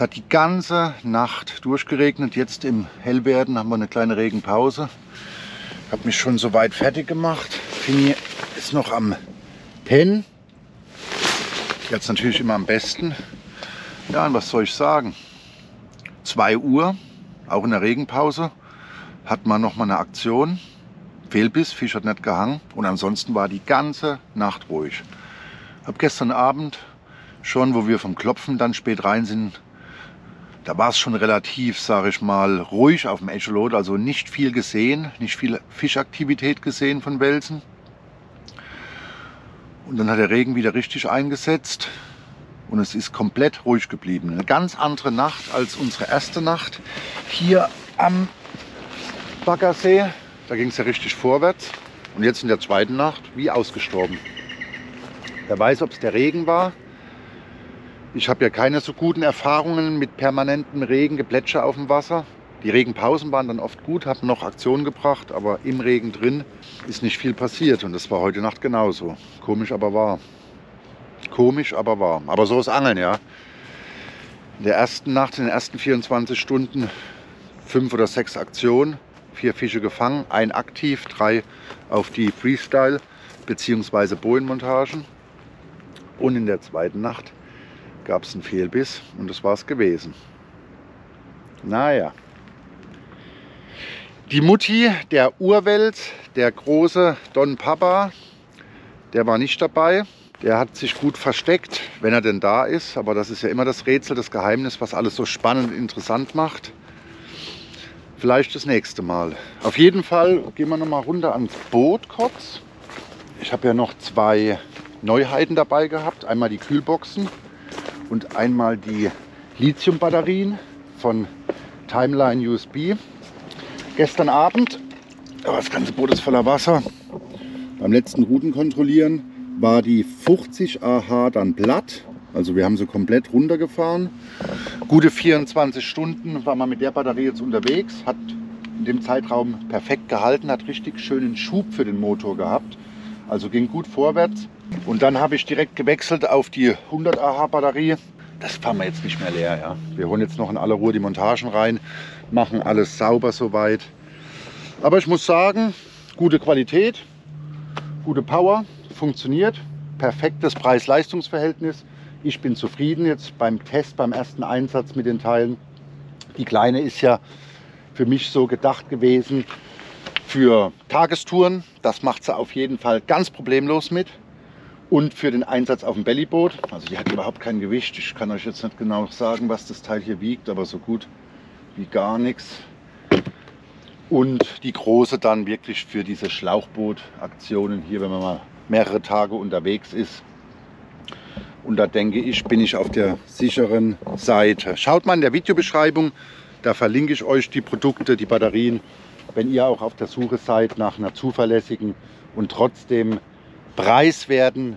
Es hat die ganze Nacht durchgeregnet. Jetzt im Hellwerden haben wir eine kleine Regenpause. Ich habe mich schon soweit fertig gemacht. Fini ist noch am Pennen. Jetzt natürlich immer am besten. Ja, und was soll ich sagen? 2 Uhr, auch in der Regenpause, hat man noch mal eine Aktion. Fehlbiss, Fisch hat nicht gehangen. Und ansonsten war die ganze Nacht ruhig. Hab gestern Abend schon, wo wir vom Klopfen dann spät rein sind, da war es schon relativ, sage ich mal, ruhig auf dem Echolot, also nicht viel gesehen, nicht viel Fischaktivität gesehen von Welsen. Und dann hat der Regen wieder richtig eingesetzt und es ist komplett ruhig geblieben. Eine ganz andere Nacht als unsere erste Nacht hier am Baggersee. Da ging es ja richtig vorwärts. Und jetzt in der zweiten Nacht wie ausgestorben. Wer weiß, ob es der Regen war. Ich habe ja keine so guten Erfahrungen mit permanentem Regen, Geplätscher auf dem Wasser. Die Regenpausen waren dann oft gut, haben noch Aktionen gebracht, aber im Regen drin ist nicht viel passiert. Und das war heute Nacht genauso. Komisch, aber wahr. Komisch, aber wahr. Aber so ist Angeln, ja. In der ersten Nacht, in den ersten 24 Stunden, fünf oder sechs Aktionen, vier Fische gefangen, ein aktiv, drei auf die Freestyle- bzw. Bojenmontagen. Und in der zweiten Nacht gab es einen Fehlbiss und das war es gewesen. Naja. Die Mutti der Urwelt, der große Don Papa, der war nicht dabei. Der hat sich gut versteckt, wenn er denn da ist. Aber das ist ja immer das Rätsel, das Geheimnis, was alles so spannend und interessant macht. Vielleicht das nächste Mal. Auf jeden Fall gehen wir noch mal runter ans Boot kurz. Ich habe ja noch zwei Neuheiten dabei gehabt. Einmal die Kühlboxen und einmal die Lithium-Batterien von Timeline USB. Gestern Abend, aber das ganze Boot ist voller Wasser, beim letzten Routen kontrollieren war die 50 AH dann platt. Also wir haben sie komplett runtergefahren. Gute 24 Stunden war man mit der Batterie jetzt unterwegs, hat in dem Zeitraum perfekt gehalten, hat richtig schönen Schub für den Motor gehabt. Also ging gut vorwärts. Und dann habe ich direkt gewechselt auf die 100 AH Batterie. Das fahren wir jetzt nicht mehr leer. Ja. Wir holen jetzt noch in aller Ruhe die Montagen rein, machen alles sauber soweit. Aber ich muss sagen, gute Qualität, gute Power, funktioniert. Perfektes Preis-Leistungs-Verhältnis. Ich bin zufrieden jetzt beim Test, beim ersten Einsatz mit den Teilen. Die kleine ist ja für mich so gedacht gewesen für Tagestouren. Das macht sie auf jeden Fall ganz problemlos mit und für den Einsatz auf dem Bellyboot. Also die hat überhaupt kein Gewicht. Ich kann euch jetzt nicht genau sagen, was das Teil hier wiegt, aber so gut wie gar nichts. Und die große dann wirklich für diese Schlauchboot-Aktionen hier, wenn man mal mehrere Tage unterwegs ist. Und da denke ich, bin ich auf der sicheren Seite. Schaut mal in der Videobeschreibung, da verlinke ich euch die Produkte, die Batterien, wenn ihr auch auf der Suche seid nach einer zuverlässigen und trotzdem preiswerten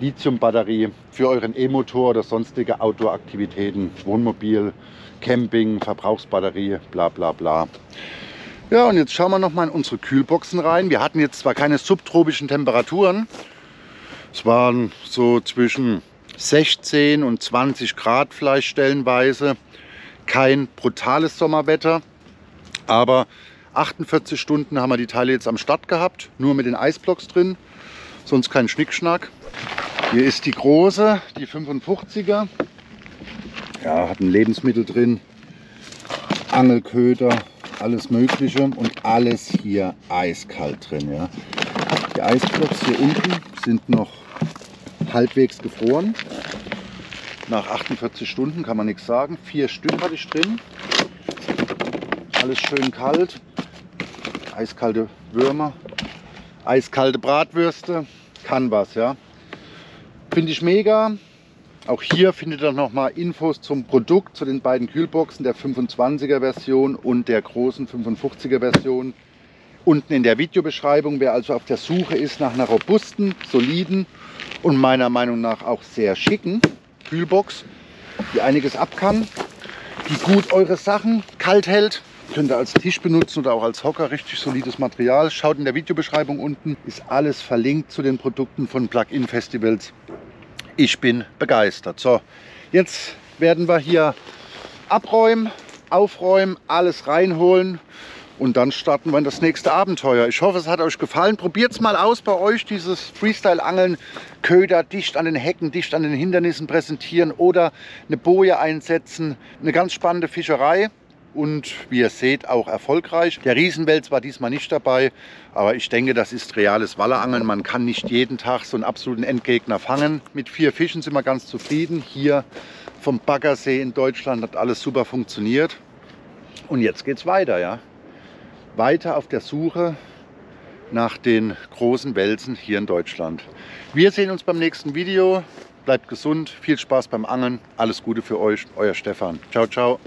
Lithium-Batterie für euren E-Motor oder sonstige Outdoor-Aktivitäten, Wohnmobil, Camping, Verbrauchsbatterie, bla bla bla. Ja, und jetzt schauen wir noch mal in unsere Kühlboxen rein. Wir hatten jetzt zwar keine subtropischen Temperaturen, es waren so zwischen 16 und 20 Grad vielleicht stellenweise, kein brutales Sommerwetter, aber 48 Stunden haben wir die Teile jetzt am Start gehabt, nur mit den Eisblocks drin sonst kein Schnickschnack. Hier ist die große, die 55er. Ja, hat ein Lebensmittel drin, Angelköder, alles Mögliche und alles hier eiskalt drin. Ja. Die Eisblocks hier unten sind noch halbwegs gefroren. Nach 48 Stunden kann man nichts sagen. Vier Stück hatte ich drin. Alles schön kalt. Eiskalte Würmer eiskalte Bratwürste, kann was, ja. Finde ich mega. Auch hier findet ihr noch mal Infos zum Produkt, zu den beiden Kühlboxen, der 25er Version und der großen 55er Version. Unten in der Videobeschreibung, wer also auf der Suche ist nach einer robusten, soliden und meiner Meinung nach auch sehr schicken Kühlbox, die einiges ab kann, die gut eure Sachen kalt hält, Könnt ihr als Tisch benutzen oder auch als Hocker. Richtig solides Material. Schaut in der Videobeschreibung unten. Ist alles verlinkt zu den Produkten von Plug-in Festivals. Ich bin begeistert. So, jetzt werden wir hier abräumen, aufräumen, alles reinholen. Und dann starten wir in das nächste Abenteuer. Ich hoffe, es hat euch gefallen. Probiert es mal aus bei euch, dieses Freestyle-Angeln. Köder dicht an den Hecken, dicht an den Hindernissen präsentieren oder eine Boje einsetzen. Eine ganz spannende Fischerei und wie ihr seht auch erfolgreich. Der Riesenwels war diesmal nicht dabei, aber ich denke, das ist reales Wallerangeln. Man kann nicht jeden Tag so einen absoluten Endgegner fangen. Mit vier Fischen sind wir ganz zufrieden. Hier vom Baggersee in Deutschland hat alles super funktioniert. Und jetzt geht es weiter, ja. Weiter auf der Suche nach den großen Welsen hier in Deutschland. Wir sehen uns beim nächsten Video. Bleibt gesund, viel Spaß beim Angeln. Alles Gute für euch, euer Stefan. Ciao, ciao.